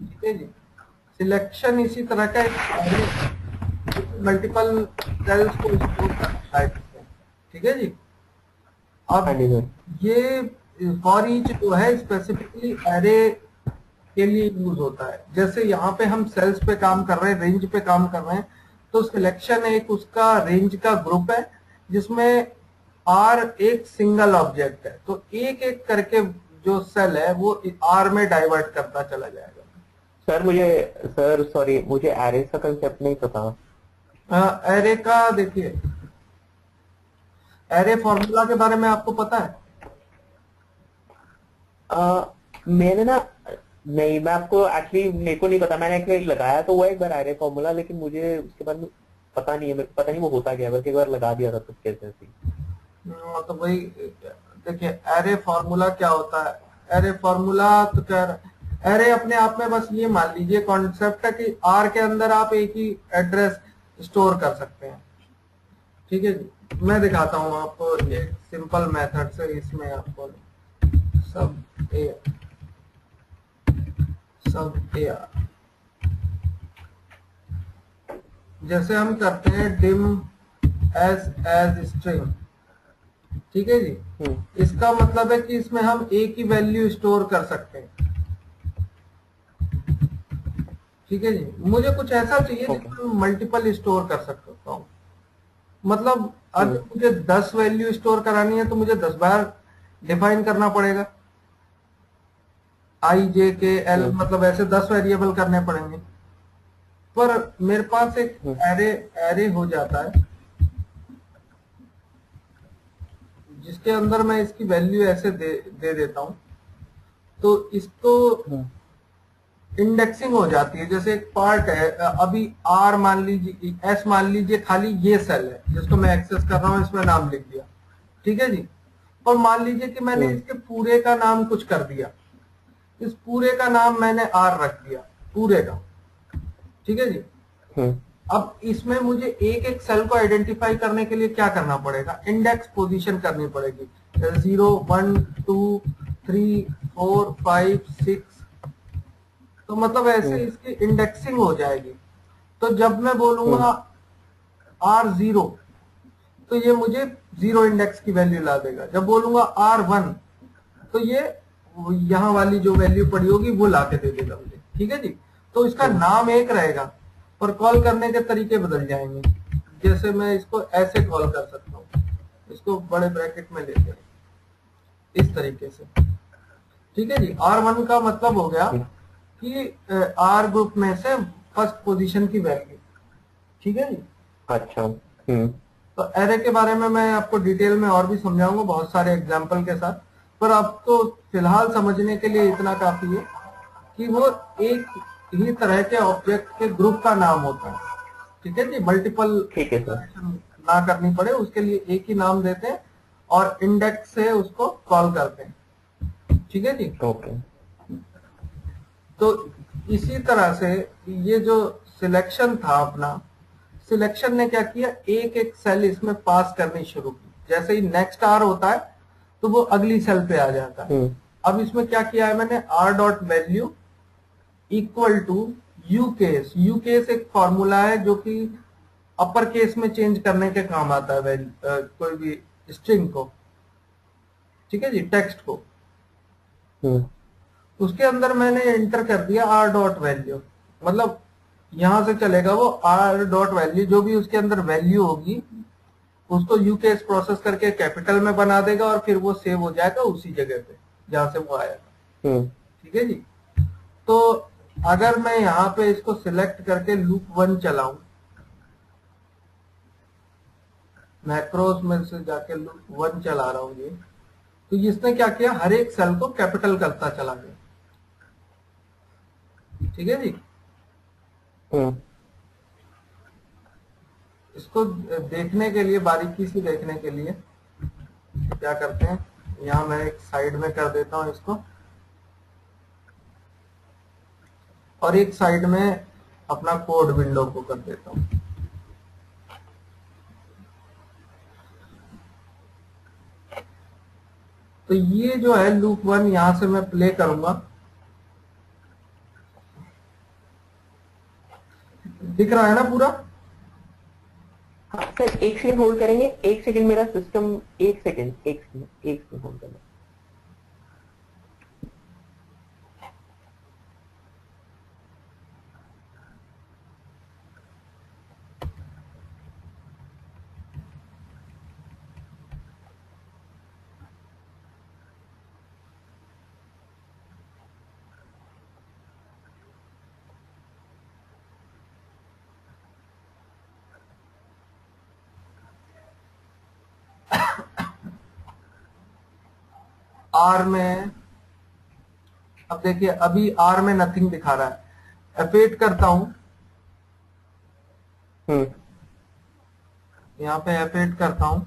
ठीक है जी। सिलेक्शन इसी तरह का एक मल्टीपल सेल्स को स्टोर करता है। ठीक है जी? अब ये फॉर ईच जो है स्पेसिफिकली एरे के लिए यूज़ होता है। जैसे यहाँ पे हम सेल्स पे काम कर रहे हैं रेंज पे काम कर रहे हैं तो सिलेक्शन एक उसका रेंज का ग्रुप है जिसमें आर एक सिंगल ऑब्जेक्ट है। तो एक एक करके जो सेल है वो आर में डाइवर्ट करता चला जाएगा। सर मुझे सर सॉरी मुझे एरे का कंसेप्ट नहीं पता। एरे का देखिए। एरे फॉर्मूला के बारे में आपको पता है? आ, मैंने ना नहीं मैं आपको एक्चुअली मेरे को नहीं पता। मैंने एक्चुअली लगाया तो वो एक बार एरे फॉर्मूला लेकिन मुझे उसके बाद पता नहीं है मेरे को पता नहीं वो होता क्या बल्कि एक बार लगा दिया था तो कैसे ही। तो वही देखिए एरे फॉर्मूला क्या होता है? एरे फॉर्मूला तो कह रहा एरे अपने आप में बस ये मान लीजिए कॉन्सेप्ट है कि आर के अंदर आप एक ही एड्रेस स्टोर कर सकते हैं। ठीक है जी? मैं दिखाता हूँ आपको ये सिंपल मेथड से इसमें आपको सब ए सब ए आर जैसे हम करते हैं डिम एस एज स्ट्रिंग ठीक है जी? हम्म, इसका मतलब है कि इसमें हम एक ही वैल्यू स्टोर कर सकते हैं। ठीक है जी? मुझे कुछ ऐसा चाहिए Okay. जिसमें मल्टीपल स्टोर कर सकता हूँ मतलब अगर मुझे दस वैल्यू स्टोर करानी है तो मुझे दस बार डिफाइन करना पड़ेगा। आई जे के एल। मतलब ऐसे दस वेरिएबल करने पड़ेंगे। पर मेरे पास एक। एरे एरे हो जाता है जिसके अंदर मैं इसकी वैल्यू ऐसे दे दे देता हूँ। तो इसको हम्म, इंडेक्सिंग हो जाती है। जैसे एक पार्ट है अभी आर मान लीजिए एस मान लीजिए खाली ये सेल है जिसको मैं एक्सेस कर रहा हूँ इसमें नाम लिख दिया। ठीक है जी? और मान लीजिए कि मैंने हम्म। इसके पूरे का नाम कुछ कर दिया। इस पूरे का नाम मैंने आर रख दिया पूरे का। ठीक है जी? हम्म, अब इसमें मुझे एक एक सेल को आइडेंटिफाई करने के लिए क्या करना पड़ेगा? इंडेक्स पोजीशन करनी पड़ेगी। Zero one two three four five six तो मतलब ऐसे हम्म। इसकी इंडेक्सिंग हो जाएगी। तो जब मैं बोलूँगा आर ज़ीरो तो ये मुझे ज़ीरो इंडेक्स की वैल्यू ला देगा। जब बोलूँगा आर वन तो ये यहाँ वाली जो वैल्यू पड़ी होगी वो ला के दे देगा मुझे। ठीक है जी? तो इसका नाम एक रहेगा पर कॉल करने के तरीके बदल जाएँगे। जैसे मैं इसको ऐसे कॉल कर सकता हूँ। इसको बड़े ब्रैकेट में लेते हैं इस तरीके से। ठीक है जी? आर वन का मतलब हो गया कि आर ग्रुप में से फ़र्स्ट पोजीशन की वैल्यू ठीक है जी? अच्छा हम्म, तो एरे के बारे में मैं आपको डिटेल में और भी समझाऊँगा बहुत सारे एग्ज़ाम्पल के साथ। पर आपको फ़िलहाल समझने के लिए इतना काफ़ी है कि वो एक ही तरह के ऑब्जेक्ट के ग्रुप का नाम होता है। ठीक है जी? मल्टीपल ठीक है सर ना करनी पड़े उसके लिए एक ही नाम देते हैं और इंडेक्स से उसको कॉल करते हैं। ठीक है जी? ओके तो इसी तरह से ये जो सिलेक्शन था अपना सिलेक्शन ने क्या किया? एक एक सेल इसमें पास करनी शुरू की। जैसे ही नेक्स्ट आर होता है तो वो अगली सेल पे आ जाता है। हम्म, अब इसमें क्या किया है मैंने? R dot value equal to U case U case एक फॉर्मूला है जो कि अपर केस में चेंज करने के काम आता है वैल्यू कोई भी स्ट्रिंग को। ठीक है जी? टेक्स्ट को। हम्म, उसके अंदर मैंने एंटर कर दिया आर डॉट वैल्यू मतलब यहाँ से चलेगा वो आर डॉट वैल्यू जो भी उसके अंदर वैल्यू होगी उसको यू केस प्रोसेस करके कैपिटल में बना देगा और फिर वो सेव हो जाएगा उसी जगह पे जहाँ से वो आया था। हम्म, ठीक है जी? तो अगर मैं यहाँ पे इसको सिलेक्ट करके लूप वन चलाऊ मैक्रोस में से जाके लूप वन चला रहा हूँ ये तो इसने क्या किया? हर एक सेल को कैपिटल करता चला गया। ठीक है जी? हम्म, इसको देखने के लिए बारीकी से देखने के लिए क्या करते हैं? यहाँ मैं एक साइड में कर देता हूँ इसको। और एक साइड में अपना कोड विंडो को कर देता हूँ। तो ये जो है लूप वन यहाँ से मैं प्ले करूँगा। दिख रहा है ना पूरा? हाँ सर, एक सेकंड होल्ड करेंगे। एक सेकंड मेरा सिस्टम एक सेकंड एक सेकंड एक सेकंड होल्ड करना आर में अब देखिए अभी आर में नथिंग दिखा रहा है। एफेट करता हूँ। हम्म। यहाँ पे एफेट करता हूँ।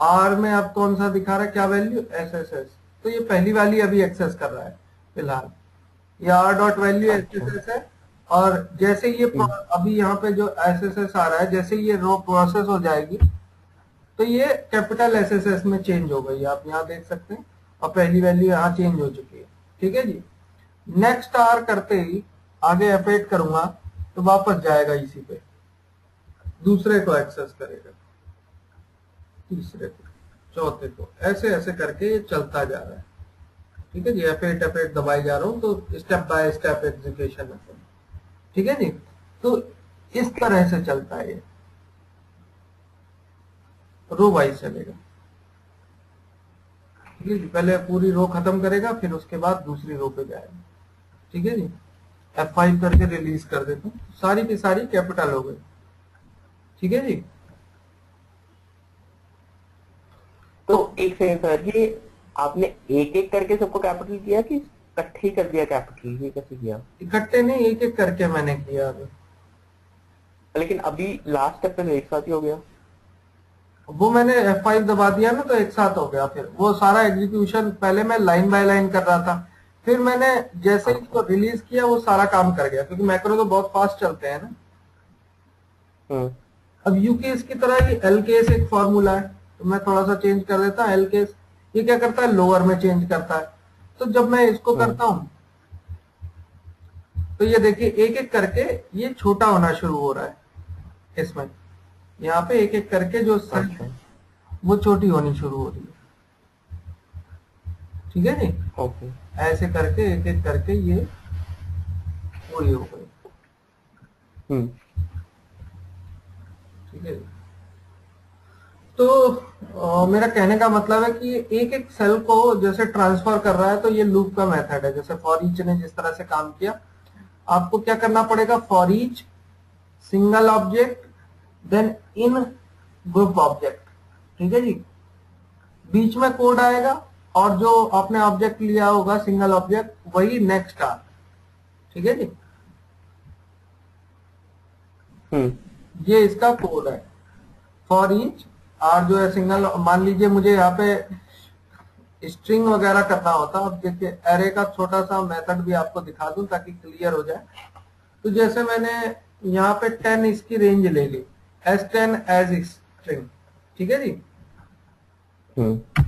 आर में अब कौन सा दिखा रहा है? क्या वैल्यू एस एस एस तो ये पहली वाली अभी एक्सेस कर रहा है फ़िलहाल। ये R dot value S S S है। और जैसे ये अभी यहाँ पे जो एस एस एस आ रहा है जैसे ये रो प्रोसेस हो जाएगी तो ये कैपिटल एस एस एस में चेंज हो गई। आप यहाँ देख सकते हैं। और पहली वैल्यू यहाँ चेंज हो चुकी है। ठीक है जी? नेक्स्ट आर करते ही आगे एफेट करूँगा तो वापस जाएगा इसी पे। दूसरे को एक्सेस करेगा। तीसरे को, चौथे को। ऐसे ऐसे करके ये चलता जा रहा है। ठीक है जी? एफेट एफेट दबाई जा रहा हूँ तो स्टेप बाय स्टेप एग्जीक्यूशन ठीक है जी? तो इस तरह से चलता है रो वाइज चलेगा। ठीक है जी पहले पूरी रो खत्म करेगा फिर उसके बाद दूसरी रो पे जाएगा। ठीक है जी? F5 करके रिलीज़ कर देता हूँ। सारी की सारी कैपिटल हो गई। ठीक है जी? तो एक सेकंड सर ये आपने एक एक करके सबको कैपिटल किया कि इकट्ठे कर दिया कैपिटल ये कैसे किया? इकट्ठे नहीं एक एक करके मैंने किया। लेकिन अभी लास्ट स्टेप पे एक साथ ही हो गया। वो मैंने F5 दबा दिया ना तो एक साथ हो गया फिर। वो सारा एग्जीक्यूशन पहले मैं लाइन बाय लाइन कर रहा था। फिर मैंने जैसे ही इसको रिलीज़ किया वो सारा काम कर गया। क्योंकि मैक्रो तो बहुत फास्ट चलते हैं ना। हम्म अब यू केस की तरह ये एल केस एक फॉर्मूला है। तो मैं थोड़ा सा चेंज कर देता हूँ एल केस ये क्या करता है? लोअर में चेंज करता है। तो जब मैं इसको करता हूँ तो ये देखिए एक एक करके ये छोटा होना शुरू हो रहा है। इसमें। यहाँ पे एक एक करके जो सेल अच्छा। है वो छोटी होनी शुरू हो रही है। ठीक है जी? ओके। ऐसे करके एक एक करके ये पूरी हो गई। हम्म। ठीक है तो अ, मेरा कहने का मतलब है कि एक एक सेल को जैसे ट्रांसफ़र कर रहा है तो ये लूप का मेथड है। जैसे फॉर ईच ने जिस तरह से काम किया आपको क्या करना पड़ेगा? For each single object then in group object ठीक है जी? बीच में कोड आएगा और जो आपने ऑब्जेक्ट लिया होगा सिंगल ऑब्जेक्ट वही नेक्स्ट आ ठीक है जी? हम्म। ये इसका कोड है। फॉर ईच और जो है सिंगल मान लीजिए मुझे यहाँ पे स्ट्रिंग वगैरह करना होता अब देखिए एरे का छोटा सा मेथड भी आपको दिखा दूँ ताकि क्लियर हो जाए। तो जैसे मैंने यहाँ पे टेन इसकी रेंज ले ली एस टेन एज स्ट्रिंग ठीक है जी? हम्म।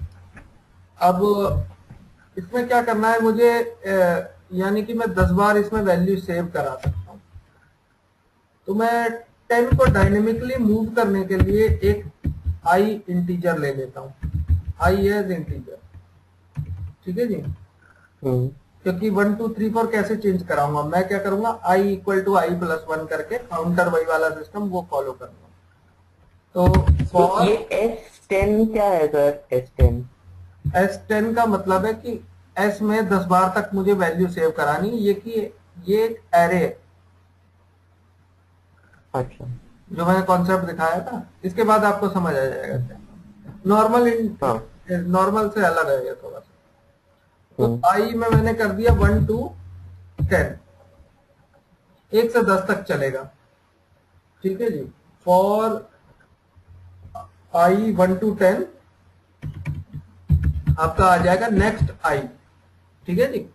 अब इसमें क्या करना है? मुझे यानी कि मैं दस बार इसमें वैल्यू सेव करा सकता हूँ। तो मैं टेन को डायनेमिकली मूव करने के लिए एक आई इंटीजर ले लेता हूँ। आई एज इंटीजर ठीक है जी? हम्म। क्योंकि वन टू थ्री फोर कैसे चेंज कराऊँगा? मैं क्या करूँगा? I equal to i plus one करके काउंटर वही वाला सिस्टम वो फॉलो करूँगा। तो तो फॉर एस टेन क्या है sir s ten s ten का मतलब है कि एस में दस बार तक मुझे वैल्यू सेव करानी ये कि ये एक एरे है। अच्छा। जो मैंने कॉन्सेप्ट दिखाया था। इसके बाद आपको समझ आ जाएगा। नॉर्मल हाँ। नॉर्मल से अलग है ये थोड़ा सा तो हम्म। आई में मैंने कर दिया वन टू टेन। एक से दस तक चलेगा। ठीक है जी? For i one to ten आपका आ जाएगा नेक्स्ट आई। ठीक है जी?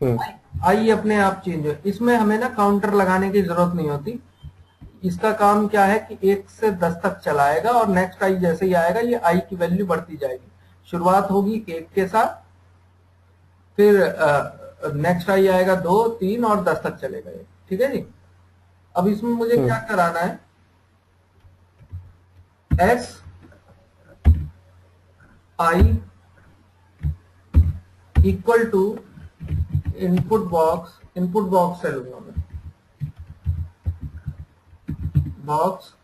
हम्म। आई अपने आप चेंज हो। इसमें हमें ना काउंटर लगाने की ज़रूरत नहीं होती। इसका काम क्या है कि एक से दस तक चलाएगा और नेक्स्ट आई जैसे ही आएगा ये आई की वैल्यू बढ़ती जाएगी। शुरुआत होगी एक के साथ फिर नेक्स्ट आई आएगा दो तीन और दस तक चलेगा ये ठीक है जी? अब इसमें मुझे क्या कराना है? S i equal to input box input box से लूँगा मैं। बॉक्स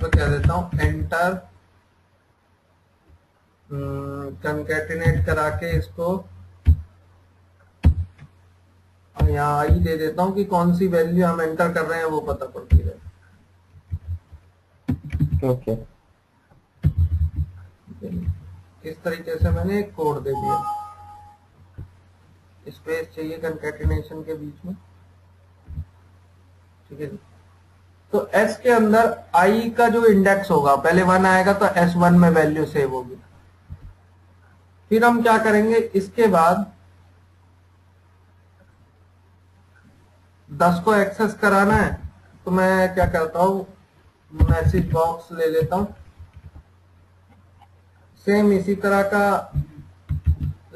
इसमें क्या देता हूँ? एंटर कंकेटिनेट करा के इसको यहाँ आई दे देता हूँ कि कौन सी वैल्यू हम एंटर कर रहे हैं वो पता पड़ती रहे ओके इस तरीके से मैंने एक कोड दे दिया। स्पेस चाहिए कंकेटिनेशन के बीच में। ठीक है तो एस के अंदर आई का जो इंडेक्स होगा, पहले वन आएगा तो एस वन में वैल्यू सेव होगी। फिर हम क्या करेंगे? इसके बाद दस को एक्सेस कराना है तो मैं क्या करता हूँ? मैसेज बॉक्स ले लेता हूँ। सेम इसी तरह का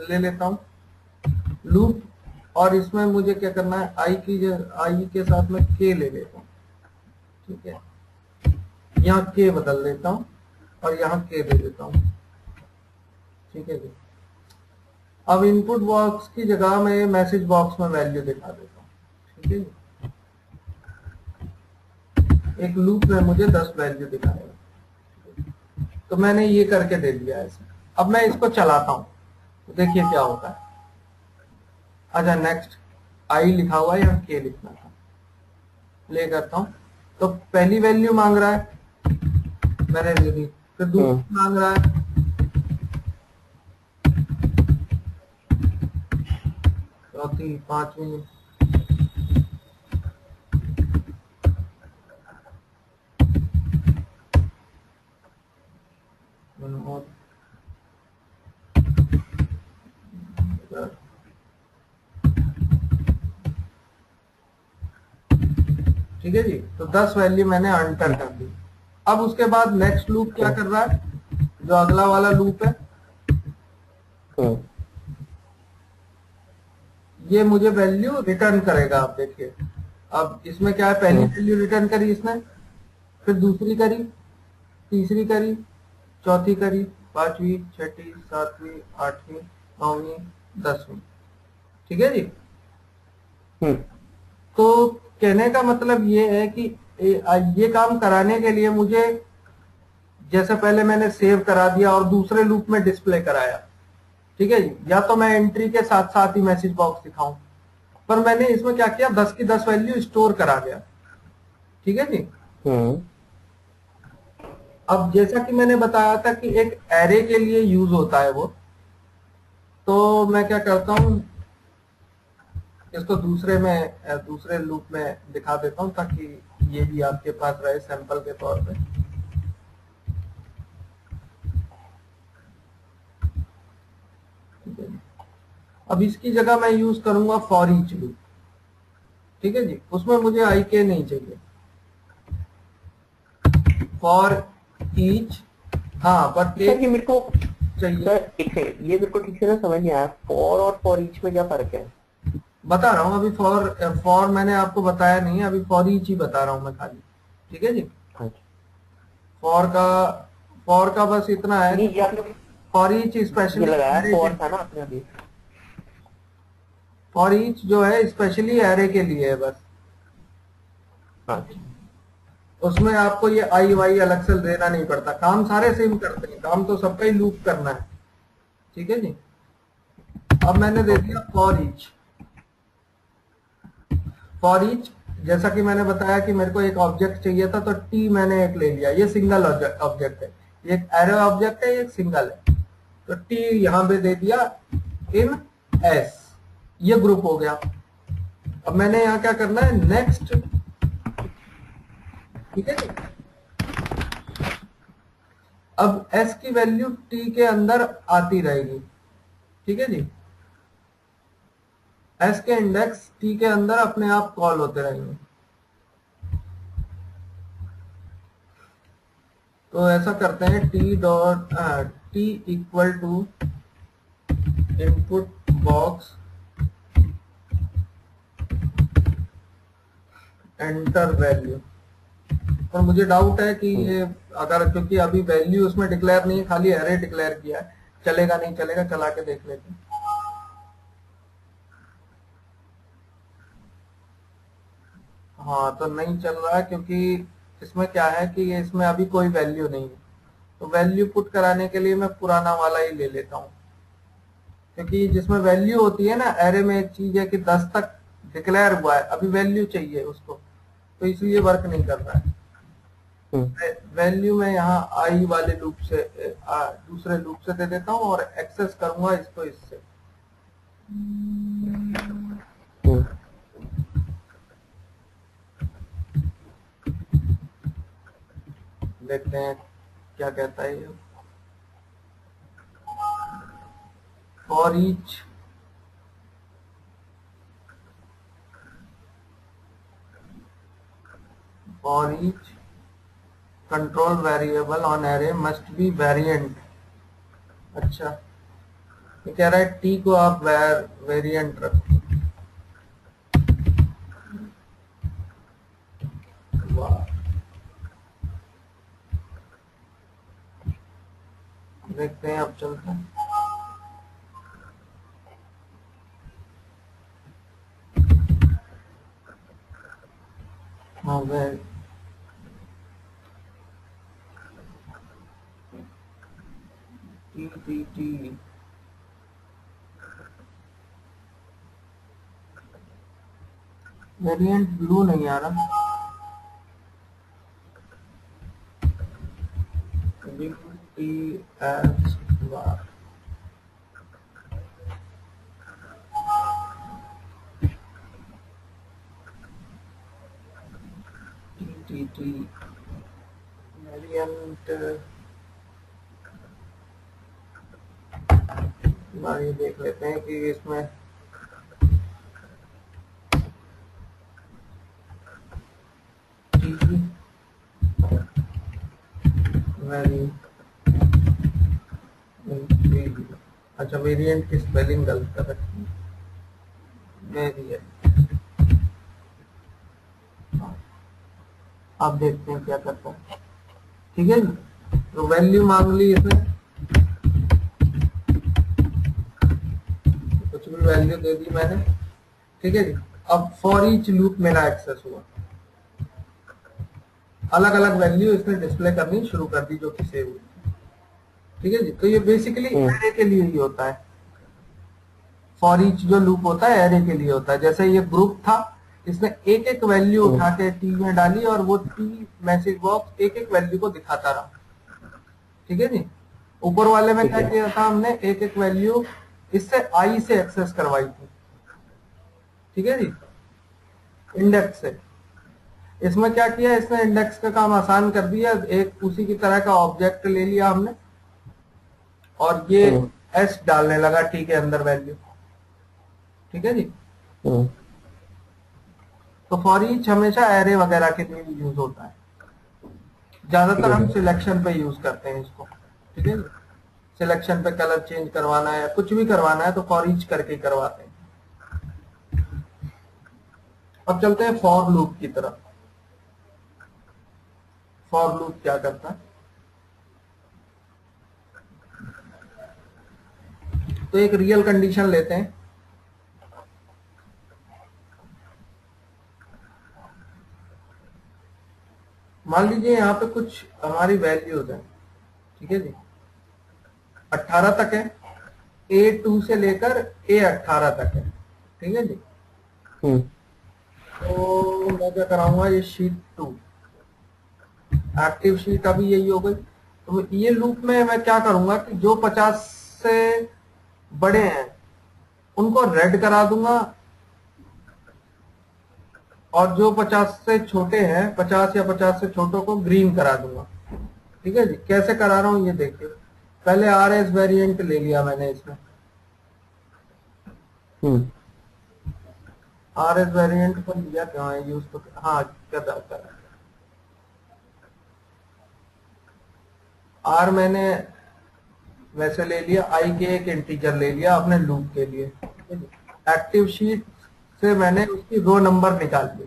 ले लेता हूँ। लूप और इसमें मुझे क्या करना है? आई की आई के साथ में के ले लेता हूँ। ठीक है। यहाँ के बदल देता हूँ और यहाँ के दे देता हूँ। ठीक है जी। अब इनपुट बॉक्स की जगह में मैसेज बॉक्स में वैल्यू दिखा देता हूँ। ठीक है एक लूप में मुझे 10 वैल्यू दिखाएगा तो मैंने ये करके दे दिया ऐसे अब मैं इसको चलाता हूँ। तो देखिए क्या होता है। अच्छा नेक्स्ट आई लिखा हुआ है या के लिखना था। प्ले करता हूँ। तो पहली वैल्यू मांग रहा है। मैंने दे दी फिर दूसरी मांग रहा है। चौथी पांचवी ठीक है 10 वैल्यू मैंने अंटर कर दी। अब उसके बाद नेक्स्ट लूप क्या कर रहा है? जो अगला वाला लूप है। ये मुझे वैल्यू रिटर्न करेगा आप देखिए। अब इसमें क्या है? पहली वैल्यू रिटर्न करी इसने फिर दूसरी करी तीसरी करी चौथी करी पांचवी छठी सातवीं आठवीं नौवीं दसवीं। ठीक है जी? तो कहने का मतलब ये है कि ये काम कराने के लिए मुझे जैसे पहले मैंने सेव करा दिया और दूसरे लूप में डिस्प्ले कराया। ठीक है जी? या तो मैं एंट्री के साथ साथ ही मैसेज बॉक्स दिखाऊँ। पर मैंने इसमें क्या किया? दस की दस वैल्यू स्टोर करा दिया ठीक है जी? अब जैसा कि मैंने बताया था कि एक एरे के लिए यूज़ होता है वो तो मैं क्या करता हूँ? इसको दूसरे में दूसरे लूप में दिखा देता हूँ ताकि ये भी आपके पास रहे सैंपल के तौर पे। अब इसकी जगह मैं यूज़ करूँगा फॉर ईच लूप ठीक है जी? उसमें मुझे आई के नहीं चाहिए। फॉर ईच हाँ बट ये मेरे को चाहिए। सर ये मेरे को ठीक से ना समझ नहीं आया। फॉर और फॉर ईच में क्या फ़र्क है? बता रहा हूँ अभी फॉर फॉर मैंने आपको बताया नहीं अभी फॉर ईच ही बता रहा हूँ मैं खाली। ठीक है जी? फॉर का फॉर का बस इतना है। फॉर ईच स्पेशली फॉर था ना आपने अभी। फॉर ईच जो है स्पेशली एरे के लिए है बस। उसमें आपको ये आई वाई अलग से देना नहीं पड़ता। काम सारे सेम करते हैं। काम तो सबका ही लूप करना है। ठीक है जी? अब मैंने दे दिया फॉर ईच फॉर ईच जैसा कि मैंने बताया कि मेरे को एक ऑब्जेक्ट चाहिए था तो टी मैंने एक ले लिया। ये सिंगल ऑब्जेक्ट है। एक एरो ऑब्जेक्ट है एक सिंगल है। तो टी यहाँ पे दे दिया इन एस ये ग्रुप हो गया। अब मैंने यहाँ क्या करना है? नेक्स्ट ठीक है अब एस की वैल्यू टी के अंदर आती रहेगी। ठीक है जी? एस के इंडेक्स टी के अंदर अपने आप कॉल होते रहेंगे। तो ऐसा करते हैं t dot t equal to input box enter value और मुझे डाउट है कि ये अगर, क्योंकि अभी वैल्यू उसमें डिक्लेयर नहीं है, खाली एरे डिक्लेयर किया है। चलेगा, नहीं चलेगा, चला के देख लेते हैं। हाँ तो नहीं चल रहा है क्योंकि इसमें क्या है कि ये इसमें अभी कोई वैल्यू नहीं है। तो वैल्यू पुट कराने के लिए मैं पुराना वाला ही ले लेता हूँ। क्योंकि जिसमें वैल्यू होती है ना एरे में एक चीज़ है कि 10 तक डिक्लेयर हुआ है अभी वैल्यू चाहिए उसको। तो इसलिए वर्क नहीं कर रहा है। वैल्यू मैं यहाँ आई वाले लूप से आ, दूसरे लूप से दे देता हूँ और एक्सेस करूँगा इसको इससे। देखते हैं क्या कहता है ये। For each for each control variable on array must be variant अच्छा ये कह रहा है टी को आप वेर वेरिएंट रखो देखते हैं अब चलते हैं हाँ वह t t t variant blue नहीं आ रहा। टी एस ये देख लेते हैं कि इसमें वेरिएंट की स्पेलिंग गलत कर रखी वेरिएंट आप देखते हैं क्या करता है। ठीक है जी तो वैल्यू मांग ली इसने। कुछ भी वैल्यू दे दी मैंने। ठीक है जी? अब फॉर ईच लूप मेरा एक्सेस हुआ। अलग अलग वैल्यू इसने डिस्प्ले करनी शुरू कर दी जो कि सेव हुई। ठीक है जी? तो ये बेसिकली एरे के लिए ही होता है। फॉर ईच जो लूप होता है एरे के लिए होता है। जैसे ये ग्रुप था इसने एक एक वैल्यू उठा के टी में डाली और वो टी मैसेज बॉक्स एक एक वैल्यू को दिखाता रहा। ठीक है जी? ऊपर वाले में क्या किया था हमने? एक एक वैल्यू इससे आई से एक्सेस करवाई थी। ठीक है जी? इंडेक्स से। इसमें क्या किया? इसने इंडेक्स का काम आसान कर दिया। एक उसी की तरह का ऑब्जेक्ट ले लिया हमने। और ये एस डालने लगा टी के अंदर वैल्यू ठीक है जी? तो फॉर ईच हमेशा एरे वगैरह के लिए यूज़ होता है। ज़्यादातर हम सिलेक्शन पे यूज़ करते हैं इसको ठीक है सिलेक्शन पे कलर चेंज करवाना है कुछ भी करवाना है तो फॉर ईच करके करवाते हैं। अब चलते हैं फॉर लूप की तरफ़। फॉर लूप क्या करता है? तो एक रियल कंडीशन लेते हैं। मान लीजिए यहाँ पे कुछ हमारी वैल्यूज़ है ठीक है जी? 18 तक है ए टू से लेकर ए अट्ठारह तक है ठीक है जी? तो मैं क्या कराऊँगा ये शीट टू एक्टिव शीट अभी यही हो गई। तो ये लूप में मैं क्या करूँगा कि जो 50 से बड़े हैं उनको रेड करा दूँगा और जो 50 से छोटे हैं 50 या 50 से छोटों को ग्रीन करा दूँगा। ठीक है जी? कैसे करा रहा हूँ ये देखिए। पहले आर एस वेरियंट ले लिया मैंने इसमें। आर एस वेरियंट को लिया क्या है? यूज़ तो हाँ रहा कर आर मैंने वैसे ले लिया आई के एक इंटीजर ले लिया अपने लूप के लिए। एक्टिव शीट से मैंने उसकी रो नंबर निकाल ली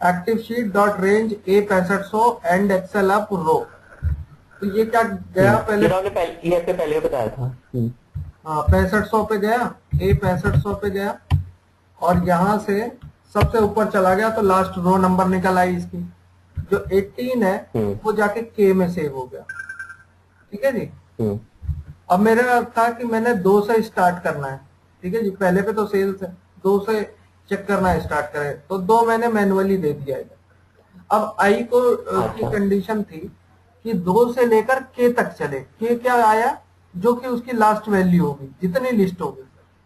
active sheet dot range a पैंसठ सौ एंड एक्सएल अप रो तो ये क्या गया हम्म। पहले? पहले ये पहले बताया था। हम्म। हाँ पैंसठ सौ पे गया ए पैंसठ सौ पे गया। और यहाँ से सबसे ऊपर चला गया तो लास्ट रो नंबर निकल आई इसकी। जो 18 है हम्म। वो जाके के में सेव हो गया। ठीक है जी। अब मेरा था कि मैंने दो से स्टार्ट करना है। ठीक है जी? पहले पे तो सेल्स है। दो से चेक करना स्टार्ट करें। तो दो मैंने मैनुअली दे दिया इधर। अब आई को की अच्छा। कंडीशन थी कि दो से लेकर के तक चले। के क्या आया? जो कि उसकी लास्ट वैल्यू होगी। जितनी लिस्ट होगी।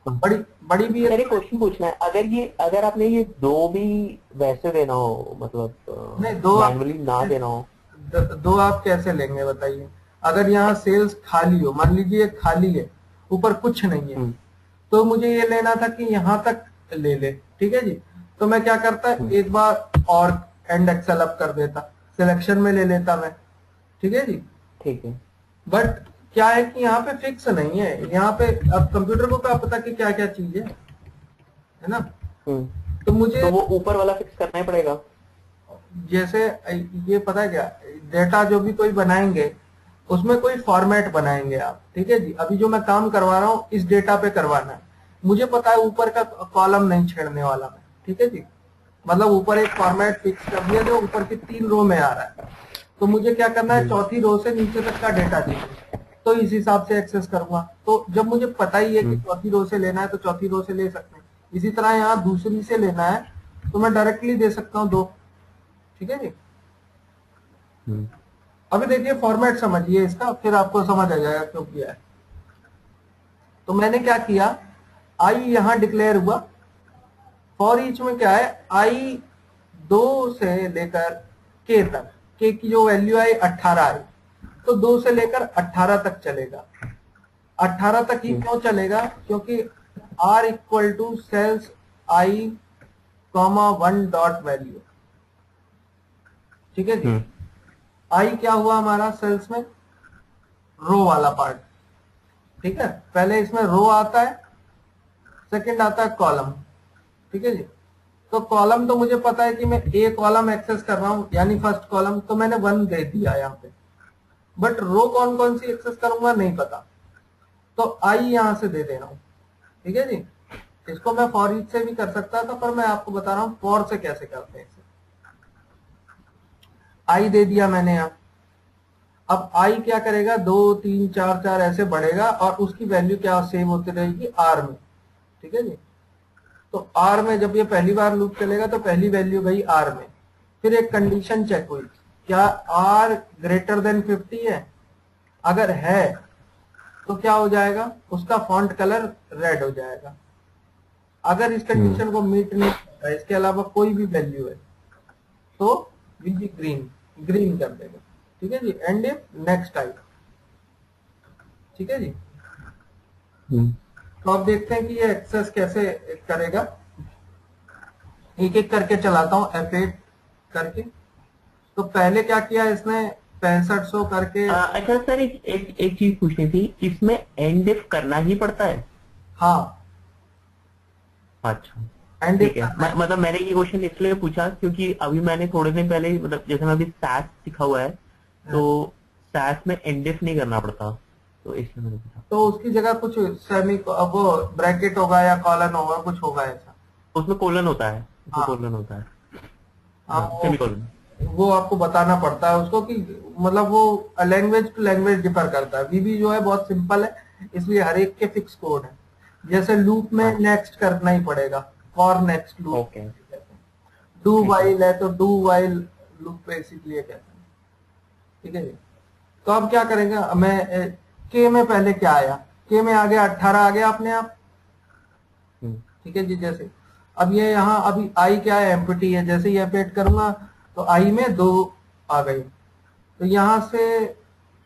बड़ी बड़ी भी मेरे क्वेश्चन पूछना है। अगर ये अगर आपने ये दो भी वैसे देना हो मतलब नहीं, दो मैनुअली ना देना हो। द- दो आप कैसे लेंगे बताइए। अगर यहाँ सेल्स खाली हो मान लीजिए खाली है ऊपर कुछ नहीं है। हम्म। तो मुझे ये लेना था कि यहाँ तक ले ले ठीक है जी? तो मैं क्या करता हम्म। एक बार और एंड एक्सेल अप कर देता सिलेक्शन में ले लेता मैं ठीक है जी? ठीक है। बट क्या है कि यहाँ पे फिक्स नहीं है यहाँ पे अब कंप्यूटर को क्या पता कि क्या क्या चीज़ है है ना? हम्म। तो मुझे तो वो ऊपर वाला फिक्स करना ही पड़ेगा। जैसे ये पता है क्या डेटा जो भी कोई बनाएँगे उसमें कोई फॉर्मेट बनाएँगे आप ठीक है जी? अभी जो मैं काम करवा रहा हूँ इस डेटा पे करवाना है। मुझे पता है ऊपर का कॉलम नहीं छेड़ने वाला मैं। ठीक है जी? मतलब ऊपर एक फॉर्मेट फिक्स कर दिया जो ऊपर की तीन रो में आ रहा है। तो मुझे क्या करना है? चौथी रो से नीचे तक का डेटा चाहिए तो इस हिसाब से एक्सेस करूँगा। तो जब मुझे पता ही है कि चौथी रो से लेना है तो चौथी रो से ले सकते हैं। इसी तरह यहाँ दूसरी से लेना है तो मैं डायरेक्टली दे सकता हूँ दो। ठीक है जी? हम्म। अभी देखिए फॉर्मेट समझिए इसका फिर आपको समझ आ जाएगा क्यों किया है। तो मैंने क्या किया? आई यहाँ डिक्लेयर हुआ। फॉर ईच में क्या है? आई दो से लेकर के तक। के की जो वैल्यू आई 18 आई। तो दो से लेकर 18 तक चलेगा। 18 तक ही क्यों चलेगा? क्योंकि r equal to cells i comma one dot value ठीक है जी? हम्म। आई क्या हुआ हमारा सेल्स में? रो वाला पार्ट ठीक है? पहले इसमें रो आता है। सेकंड आता है कॉलम। ठीक है जी? तो कॉलम तो मुझे पता है कि मैं ए कॉलम एक्सेस कर रहा हूँ, यानी फ़र्स्ट कॉलम तो मैंने वन दे दिया यहाँ पे। बट रो कौन कौन सी एक्सेस करूँगा, नहीं पता। तो आई यहाँ से दे दे रहा हूँ। ठीक है जी? इसको मैं फॉर ईच से भी कर सकता था, पर मैं आपको बता रहा हूँ फॉर से कैसे करते हैं आई दे दिया मैंने यहाँ। अब आई क्या करेगा? दो, तीन, चार चार ऐसे बढ़ेगा, और उसकी वैल्यू क्या सेव होती रहेगी? आर में। ठीक है जी? तो आर में जब ये पहली बार लूप चलेगा तो पहली वैल्यू गई आर में। फिर एक कंडीशन चेक हुई। क्या आर ग्रेटर देन 50 है? अगर है तो क्या हो जाएगा? उसका फॉन्ट कलर रेड हो जाएगा। अगर इस कंडीशन को मीट नहीं करता इसके अलावा कोई भी वैल्यू है तो विल बी ग्रीन ग्रीन कर देगा। ठीक है जी? एंड नेक्स्ट आई ठीक है जी? हम्म। तो आप देखते हैं कि ये एक्सेस कैसे करेगा। एक एक करके चलाता हूँ F8 करके। तो पहले क्या किया इसने? पैंसठ सौ करके। आ, अच्छा सर एक एक, एक चीज़ पूछनी थी इसमें एंड इफ़ करना ही पड़ता है? हाँ। अच्छा। ठीक है। म- मतलब मैंने ये क्वेश्चन इसलिए पूछा क्योंकि अभी मैंने थोड़े दिन पहले मतलब जैसे मैं अभी सैस सीखा हुआ है तो सैस में एंडिफ नहीं करना पड़ता। तो इसलिए मैंने पूछा। तो उसकी जगह कुछ सेमी वो ब्रैकेट होगा या कॉलन होगा कुछ होगा ऐसा? उसमें कोलन होता है। हाँ। कोलन होता है। हाँ, सेमी कोलन वो आपको बताना पड़ता है उसको कि मतलब वो लैंग्वेज टू लैंग्वेज डिफर करता है। वीबी जो है बहुत सिंपल है इसलिए हर एक के फिक्स कोड है। जैसे लूप में नेक्स्ट करना ही पड़ेगा। For next loop okay do while है। तो डू वाइल लूप बेसिकली कहते हैं। ठीक है जी? तो अब क्या करेंगे? मैं के में पहले क्या आया? के में आ गया अट्ठारह आ गया अपने आप। हम्म, ठीक है जी जैसे। अब ये यहाँ अभी आई क्या है? एम्पटी है। जैसे ही अपडेट करूँगा तो आई में दो आ गई। तो यहाँ से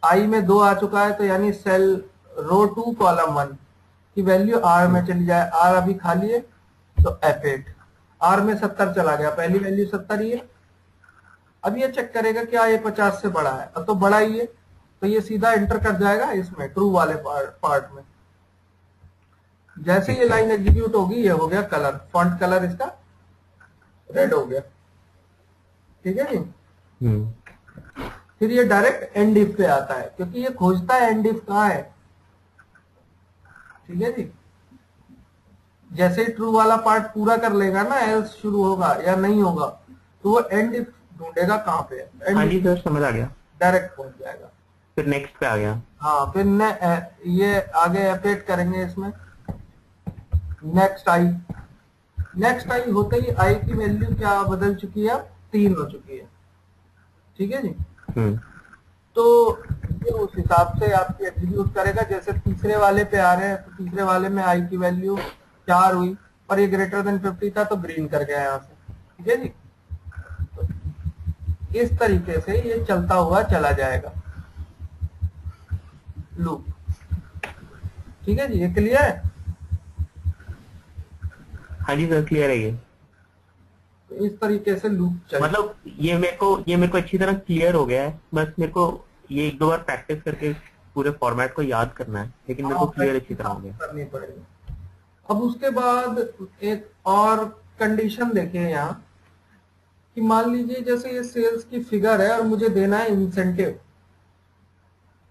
आई में दो आ चुका है तो यानी cell row two column one की वैल्यू आर में चली जाए। आर अभी खाली है तो एफ़ एट आर में सत्तर चला गया। पहली वैल्यू सत्तर ही है। अब ये चेक करेगा क्या ये पचास से बड़ा है। अब तो बड़ा ही है। तो ये सीधा एंटर कर जाएगा इसमें ट्रू वाले पार्ट पार्ट में। जैसे ये लाइन एग्जीक्यूट होगी ये हो गया कलर फॉन्ट कलर इसका रेड हो गया। ठीक है जी? हम्म। फिर ये डायरेक्ट एंड इफ़ पे आता है क्योंकि ये खोजता है एंड इफ़ कहाँ है। ठीक है जी? जैसे ही ट्रू वाला पार्ट पूरा कर लेगा ना एल्स शुरू होगा या नहीं होगा तो वो एंड इफ़ ढूंढेगा कहाँ पे। है हाँ एंड जी समझ आ गया। डायरेक्ट पहुँच जाएगा। फिर नेक्स्ट पे आ गया। हाँ फिर ने, ये आगे अपडेट करेंगे इसमें। नेक्स्ट आई नेक्स्ट आई होते ही आई की वैल्यू क्या बदल चुकी है? तीन हो चुकी है। ठीक है जी? हम्म। तो ये उस हिसाब से आपकी एग्जीक्यूट करेगा। जैसे तीसरे वाले पे आ रहे हैं तो तीसरे वाले में आई की वैल्यू चार हुई और ये ग्रेटर देन फिफ्टी था तो ग्रीन कर गया यहाँ से। ठीक है जी? तो इस तरीके से ये चलता हुआ चला जाएगा। लूप ठीक है जी ये क्लियर है? हाँ जी सर क्लियर है ये। तो इस तरीके से लूप चल मतलब ये मेरे को ये मेरे को अच्छी तरह क्लियर हो गया है बस मेरे को ये एक दो बार प्रैक्टिस करके पूरे फॉर्मेट को याद करना है लेकिन मेरे को हाँ, क्लियर अच्छी तरह हो गया। करनी पड़ेगी। अब उसके बाद एक और कंडीशन देखिए यहाँ कि मान लीजिए जैसे ये सेल्स की फिगर है और मुझे देना है इंसेंटिव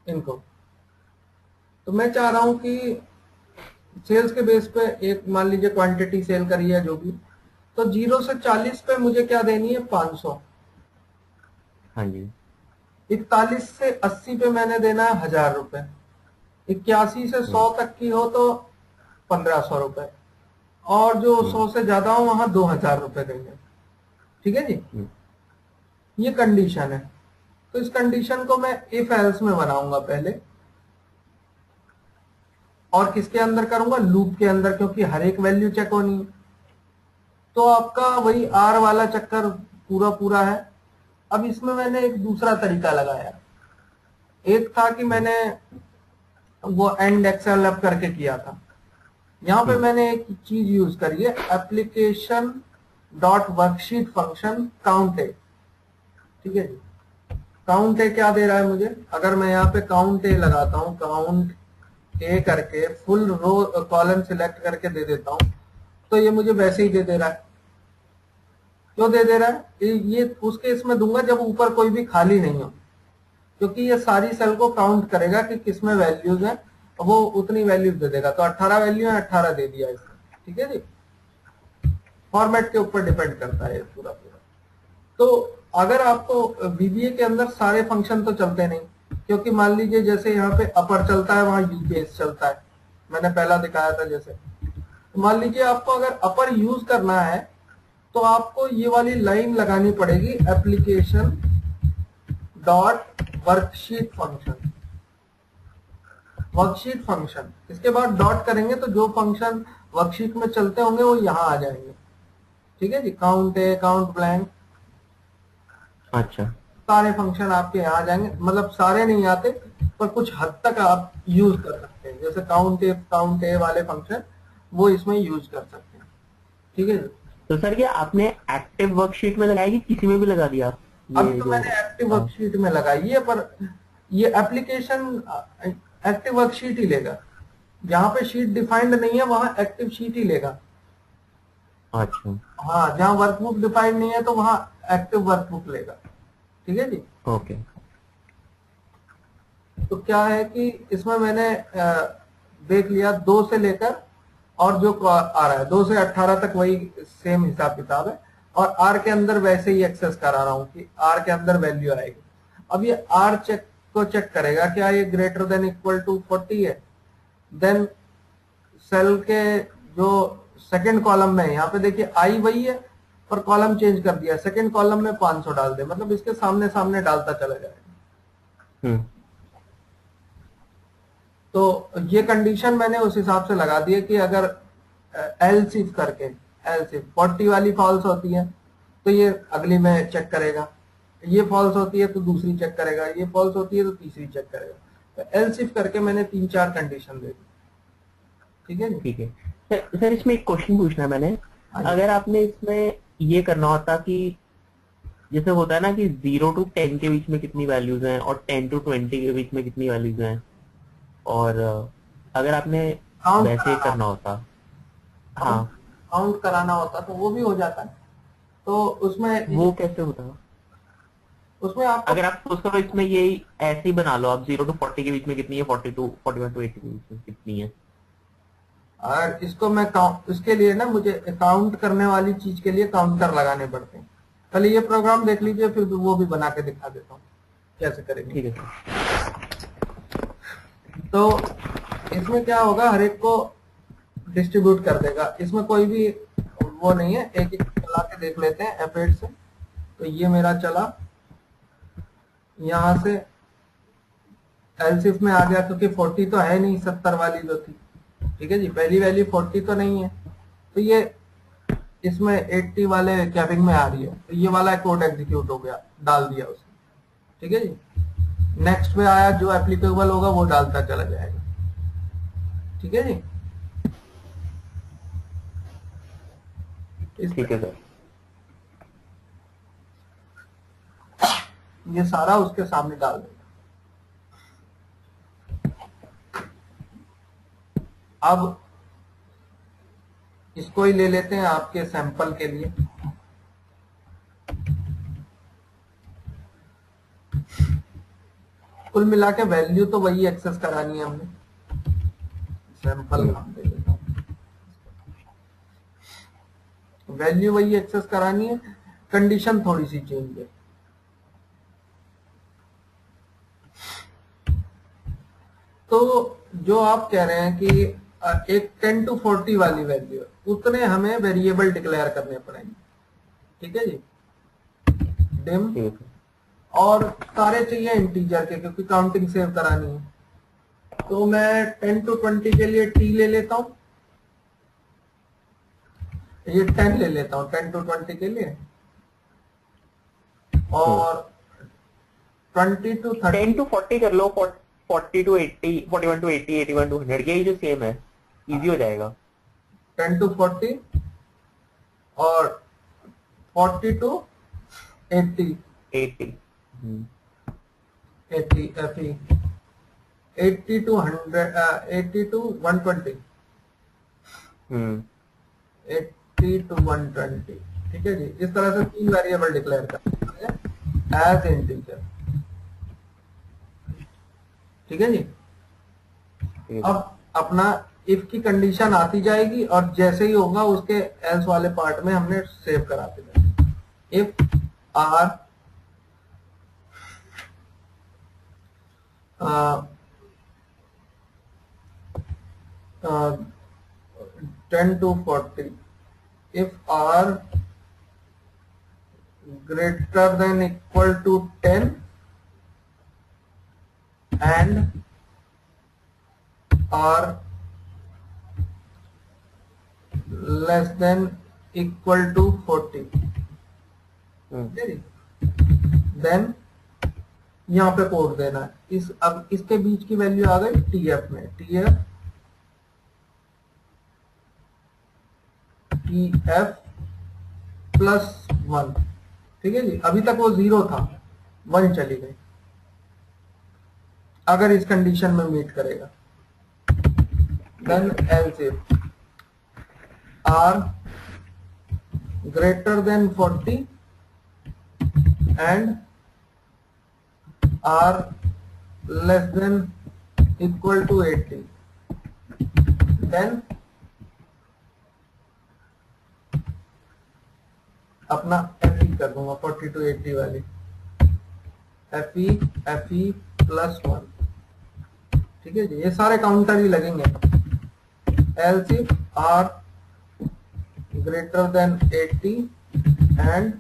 इनको। तो मैं चाह रहा हूँ कि सेल्स के बेस पे एक मान लीजिए क्वांटिटी सेल करी है जो भी तो ज़ीरो से चालीस पे मुझे क्या देनी है? पाँच सौ। हाँ जी। इकतालीस से अस्सी पे मैंने देना है हज़ार रुपए। इक्यासी से सौ तक की हो तो पंद्रह सौ रुपए। और जो सौ से ज़्यादा हो वहाँ दो हज़ार रुपए देंगे। ठीक है जी? हम्म, ये कंडीशन है। तो इस कंडीशन को मैं इफ़ एल्स में बनाऊँगा पहले। और किसके अंदर करूँगा? लूप के अंदर क्योंकि हर एक वैल्यू चेक होनी है। तो आपका वही आर वाला चक्कर पूरा पूरा है। अब इसमें मैंने एक दूसरा तरीका लगाया। एक था कि मैंने वो एंड एक्सेल अप करके किया था। यहाँ पे मैंने एक चीज़ यूज़ करी है application dot worksheet function count a ठीक है जी? काउंट ए क्या दे रहा है मुझे? अगर मैं यहाँ पे काउंट ए लगाता हूँ काउंट ए करके फुल रो कॉलम सिलेक्ट करके दे देता हूँ। तो ये मुझे वैसे ही दे दे रहा है। क्यों दे दे रहा है? ये- ये उस केस में दूँगा जब ऊपर कोई भी खाली नहीं हो। क्योंकि ये सारी सेल को काउंट करेगा कि किसमें वैल्यूज़ है, वो उतनी वैल्यूज़ दे देगा। तो 18 वैल्यू है 18 दे दिया इसने। ठीक है जी? फॉर्मेट के ऊपर डिपेंड करता है पूरा पूरा तो अगर आपको बीबीए के अंदर सारे फ़ंक्शन तो चलते नहीं। क्योंकि मान लीजिए जैसे यहाँ पे अपर चलता है, वहाँ यूकेस चलता है। मैंने पहला दिखाया था जैसे। तो मान लीजिए आपको अगर अपर यूज़ करना है तो आपको ये वाली लाइन लगानी पड़ेगी application dot worksheet function worksheet function इसके बाद डॉट करेंगे तो जो फ़ंक्शन वर्कशीट में चलते होंगे, वो यहाँ आ जाएँगे। ठीक है जी? काउंट है काउंट ब्लैंक अच्छा। सारे फ़ंक्शन आपके यहाँ आ जाएँगे। मतलब सारे नहीं आते पर कुछ हद तक आप यूज़ कर सकते हैं। जैसे काउंट ए काउंट ए वाले फ़ंक्शन वो इसमें यूज़ कर सकते हैं। ठीक है? तो सर ये आपने एक्टिव वर्कशीट में लगाया कि किसी में भी लगा दिया? अब तो मैंने एक्टिव वर्कशीट में लगाई है पर ये एप्लीकेशन एक्टिव वर्कशीट ही लेगा। जहाँ पे शीट डिफाइंड नहीं है वहाँ एक्टिव शीट ही लेगा। अच्छा। हाँ जहाँ वर्कबुक डिफाइंड नहीं है तो वहाँ एक्टिव वर्कबुक लेगा। ठीक है जी? ओके। तो क्या है कि इसमें मैंने देख लिया दो से लेकर और जो आ रहा है दो से अट्ठारह तक वही सेम हिसाब किताब है और आर के अंदर वैसे ही एक्सेस करा रहा हूँ कि आर के अंदर वैल्यू आएगी। अब ये आर चेक को चेक करेगा क्या ये greater than equal to forty है? देन सेल के जो सेकंड कॉलम में यहाँ पे देखिए आई वही है पर कॉलम चेंज कर दिया। सेकंड कॉलम में 500 डाल दे। मतलब इसके सामने सामने डालता चला जाएगा हम्म। तो ये कंडीशन मैंने उस हिसाब से लगा दी है कि अगर एल सिफ करके एल सिफ फोर्टी वाली फॉल्स होती है तो ये अगली में चेक करेगा। ये फॉल्स होती है तो दूसरी चेक करेगा। ये फॉल्स होती है तो तीसरी चेक करेगा। तो एल सिफ करके मैंने तीन चार कंडीशन दे दी। ठीक है ठीक है। सर इसमें एक क्वेश्चन पूछना है मैंने। हाँ अगर आपने इसमें ये करना होता कि जैसे होता है ना कि ज़ीरो टू टेन के बीच में कितनी वैल्यूज़ हैं और टेन टू ट्वेंटी के बीच में कितनी वैल्यूज़ हैं? और अगर आपने वैसे कराना। करना होता। हाँ। काउंट कराना होता तो वो भी हो जाता। है तो उसमें वो कैसे होता? उसमें आपको अगर आप सोच करो इसमें यही ऐसे ही बना लो आप ज़ीरो टू फोर्टी के बीच में कितनी है forty to forty one to eighty के बीच में कितनी है। और इसको मैं इसके लिए ना मुझे काउंट करने वाली चीज़ के लिए काउंटर लगाने पड़ते हैं। पहले ये प्रोग्राम देख लीजिए फिर वो भी बना के दिखा देता हूँ कैसे करेंगे। ठीक है। तो इसमें क्या होगा हर एक को डिस्ट्रीब्यूट कर देगा। इसमें कोई भी वो नहीं है एक एक चला के देख लेते हैं एफ़ से। तो ये मेरा चला। यहाँ से एलसिफ में आ गया क्योंकि 40 तो है नहीं 70 वाली जो थी। ठीक है जी? पहली वैल्यू 40 तो नहीं है। तो ये इसमें 80 वाले कैबिंग में आ रही है। तो ये वाला कोड एग्जीक्यूट हो गया डाल दिया उसने। ठीक है जी? नेक्स्ट में आया जो एप्लीकेबल होगा वो डालता चला जाएगा। ठीक है जी? ठीक है सर। ये सारा उसके सामने डाल देगा। अब इसको ही ले लेते हैं आपके सैंपल के लिए। कुल मिला के वैल्यू तो वही एक्सेस करानी है हमने। सैंपल वैल्यू वही एक्सेस करानी है। कंडीशन थोड़ी सी चेंज है। तो जो आप कह रहे हैं कि एक 10 टू 40 वाली वैल्यू है। उतने हमें वेरिएबल डिक्लेयर करने पड़ेंगे। ठीक है जी? डिम और सारे चाहिए इंटीजर के क्योंकि काउंटिंग सेव करानी है। तो मैं 10 टू 20 के लिए टी ले लेता हूँ। ये 10 ले लेता हूँ 10 टू 20 के लिए। और 20 टू 30 टेन टू फोर्टी कर लो forty to eighty forty one to eighty eighty one to hundred यही जो सेम है। इजी हो जाएगा। 10 टू 40 और 40 to 80 eighty 80 FE 80 to 100 uh, 80 to 120 हम्म। 80 to 120 ठीक है जी? इस तरह से तीन वेरिएबल डिक्लेयर करते हैं एज इंटीजर ठीक है जी? अब अपना इफ़ की कंडीशन आती जाएगी और जैसे ही होगा उसके एल्स वाले पार्ट में हमने सेव कराते जाए if r ten to forty if r greater than equal to 10 and are less than equal to 40 hmm, then यहाँ पे कोड देना है। इस अब इसके बीच की वैल्यू आ गई टीएफ में। टीएफ टीएफ प्लस वन ठीक है जी? अभी तक वो ज़ीरो था। वन चली गई। अगर इस कंडीशन में मीट करेगा। Then else if r greater than 40 and are less than equal to 80 then अपना एफ़ ई कर दूँगा 40 टू 80 वाली। F e f e plus one ठीक है जी? ये सारे काउंटर ही लगेंगे। Elseif r greater than 80 and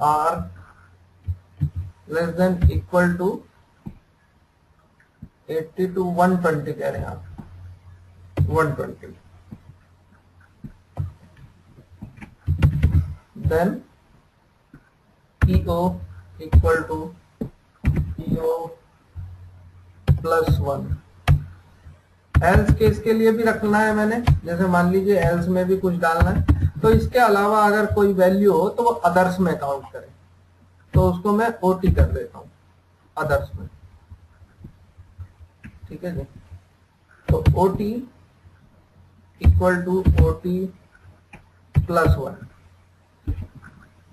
are less than equal to 80 to 120 कह रहे हैं आप 120 then EO equal to EO plus 1 else case के लिए भी रखना है मैंने। जैसे मान लीजिए एल्स में भी कुछ डालना है तो इसके अलावा अगर कोई वैल्यू हो तो वो अदर्स में काउंट करे। तो उसको मैं ओटी कर देता हूँ अदर्स में। ठीक है जी? तो o t equal to o t plus one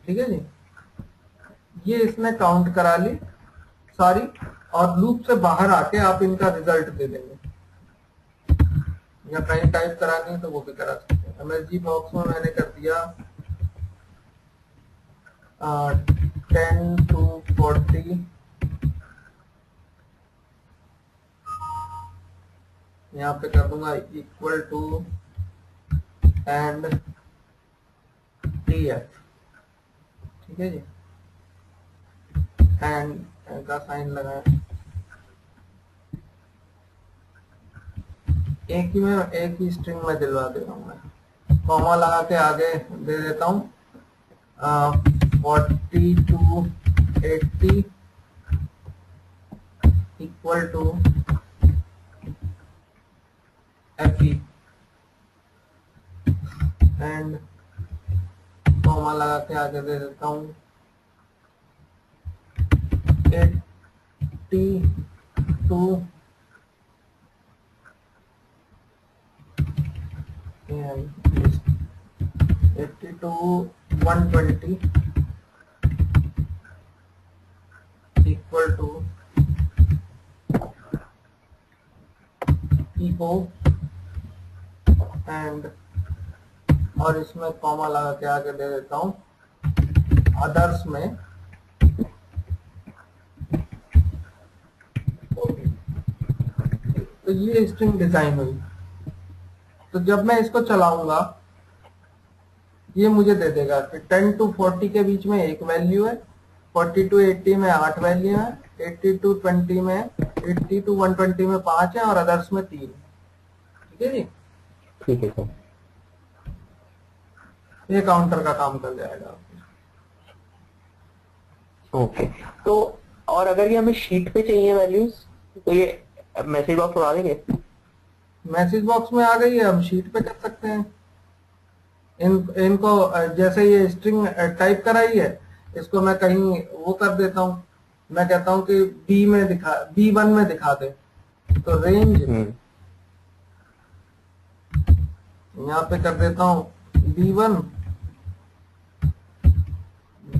ठीक है जी? ये इसने काउंट करा ली। सारी और लूप से बाहर आके आप इनका रिज़ल्ट दे देंगे। या कहीं टाइप करानी है तो वो भी करा सकते हैं। एमएसजी बॉक्स में मैंने कर दिया टेन टू फोर्टी यहाँ पे कर दूँगा equal to and t f ठीक है जी? एंड का साइन लगाए एक ही में, एक ही स्ट्रिंग में दिलवा दे रहा हूँ मैं। कॉमा लगा के आगे दे देता हूँ। Forty to eighty equal to f and comma लगा के आगे दे देता हूँ। Eighty to eighty to one twenty equal to echo and और इसमें कॉमा लगा के आगे दे देता हूँ। अदर्स में। तो ये स्ट्रिंग डिज़ाइन हुई। तो जब मैं इसको चलाऊँगा, ये मुझे दे देगा कि 10 टू 40 के बीच में एक वैल्यू है 40 टू 80 में आठ वैल्यू है 80 टू 20 में 80 टू 120 में पाँच है और अदर्स में तीन ठीक है जी? ठीक है सर ये काउंटर का काम कर जाएगा ओके तो और अगर ये हमें शीट पे चाहिए वैल्यूज़ तो ये मैसेज बॉक्स उड़ा देंगे मैसेज बॉक्स में आ गई है हम शीट पे कर सकते हैं। इन इनको जैसे ये स्ट्रिंग टाइप कराई है इसको मैं कहीं वो कर देता हूँ। मैं कहता हूँ कि बी में दिखा बी वन में दिखा दे। तो रेंज हम्म। यहाँ पे कर देता हूँ बी वन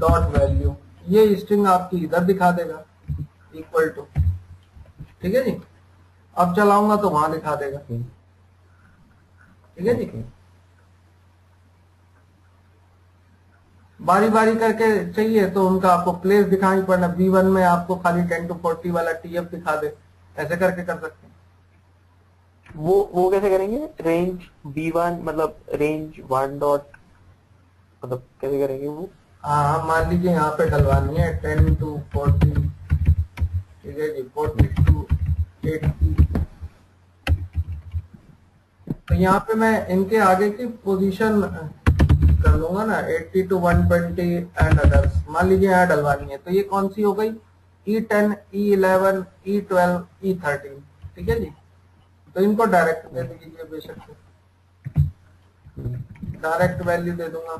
डॉट वैल्यू। ये स्ट्रिंग आपकी इधर दिखा देगा। इक्वल टू ठीक है जी? अब चलाऊँगा तो वहाँ दिखा देगा। ठीक है जी? बारी बारी करके चाहिए तो उनका आपको प्लेस दिखानी पड़ना बी वन में आपको खाली टेन टू फोर्टी वाला टीएफ दिखा दे। ऐसे करके कर सकते हैं। वो वो कैसे करेंगे? रेंज बी वन मतलब रेंज वन डॉट मतलब कैसे करेंगे वो? हाँ हाँ मान लीजिए यहाँ पे डलवानी है टेन टू फोर्टी ठीक है जी फोर्टी टू एट्टी तो यहाँ पे मैं इनके आगे की पोजीशन कर लूँगा ना 80 टू 120 एंड अदर्स मान लीजिए यहाँ डलवानी है तो ये कौन सी हो गई? E10, E11, E12, E13 ठीक है जी? तो इनको डायरेक्ट दे दीजिए बेशक डायरेक्ट वैल्यू दे दूँगा।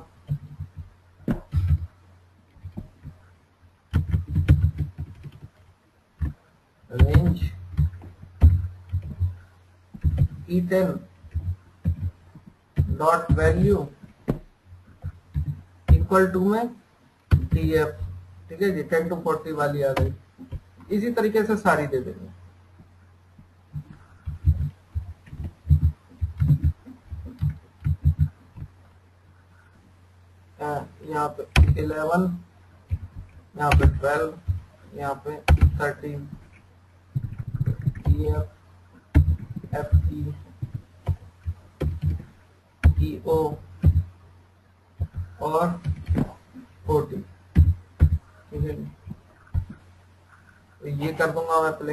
Range E10 dot value equal to में TF ठीक है जी टेन टू 40 वाली आ गई। इसी तरीके से सारी दे देंगे। हाँ, यहाँ पे 11 यहाँ पे 12 यहाँ पे 13 EF FE EO और 40 ठीक है तो ये कर दूँगा मैं प्ले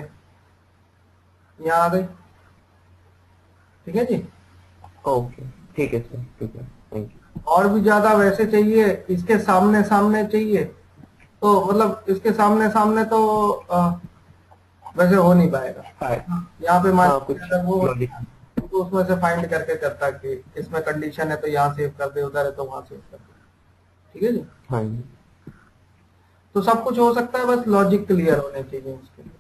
यहाँ आ गई। ठीक है जी? ओके ठीक है सर ठीक है. थैंक यू और भी ज़्यादा वैसे चाहिए इसके सामने सामने चाहिए। तो मतलब इसके सामने सामने तो अ, वैसे हो नहीं पाएगा। यहाँ पे मान हाँ, अगर वो तो उसमें से फाइंड करके करता कि इसमें कंडीशन है तो यहाँ सेव कर दे उधर है तो वहाँ सेव कर दे। ठीक है जी? हाँ जी। तो सब कुछ हो सकता है बस लॉजिक क्लियर होने चाहिए उसके लिए।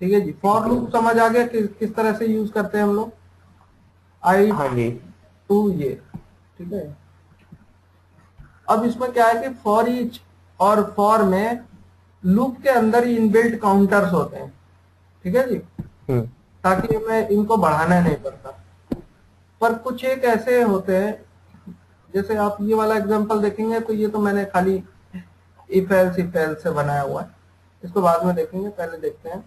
ठीक है जी? फॉर लूप समझ आ गया कि, किस तरह से यूज़ करते हैं हम लोग। आई हाँ जी। टू ये। ठीक है? अब इसमें क्या है कि फॉर ईच और फॉर में लूप के अंदर ही इनबिल्ट काउंटर्स होते हैं। ठीक है जी? हम्म। ताकि मैं इनको बढ़ाना नहीं पड़ता। पर कुछ एक ऐसे होते हैं जैसे आप ये वाला एग्जांपल देखेंगे तो ये तो मैंने खाली इफ़ एल्स इफ़ एल्स से बनाया हुआ है। इसको बाद में देखेंगे पहले देखते हैं।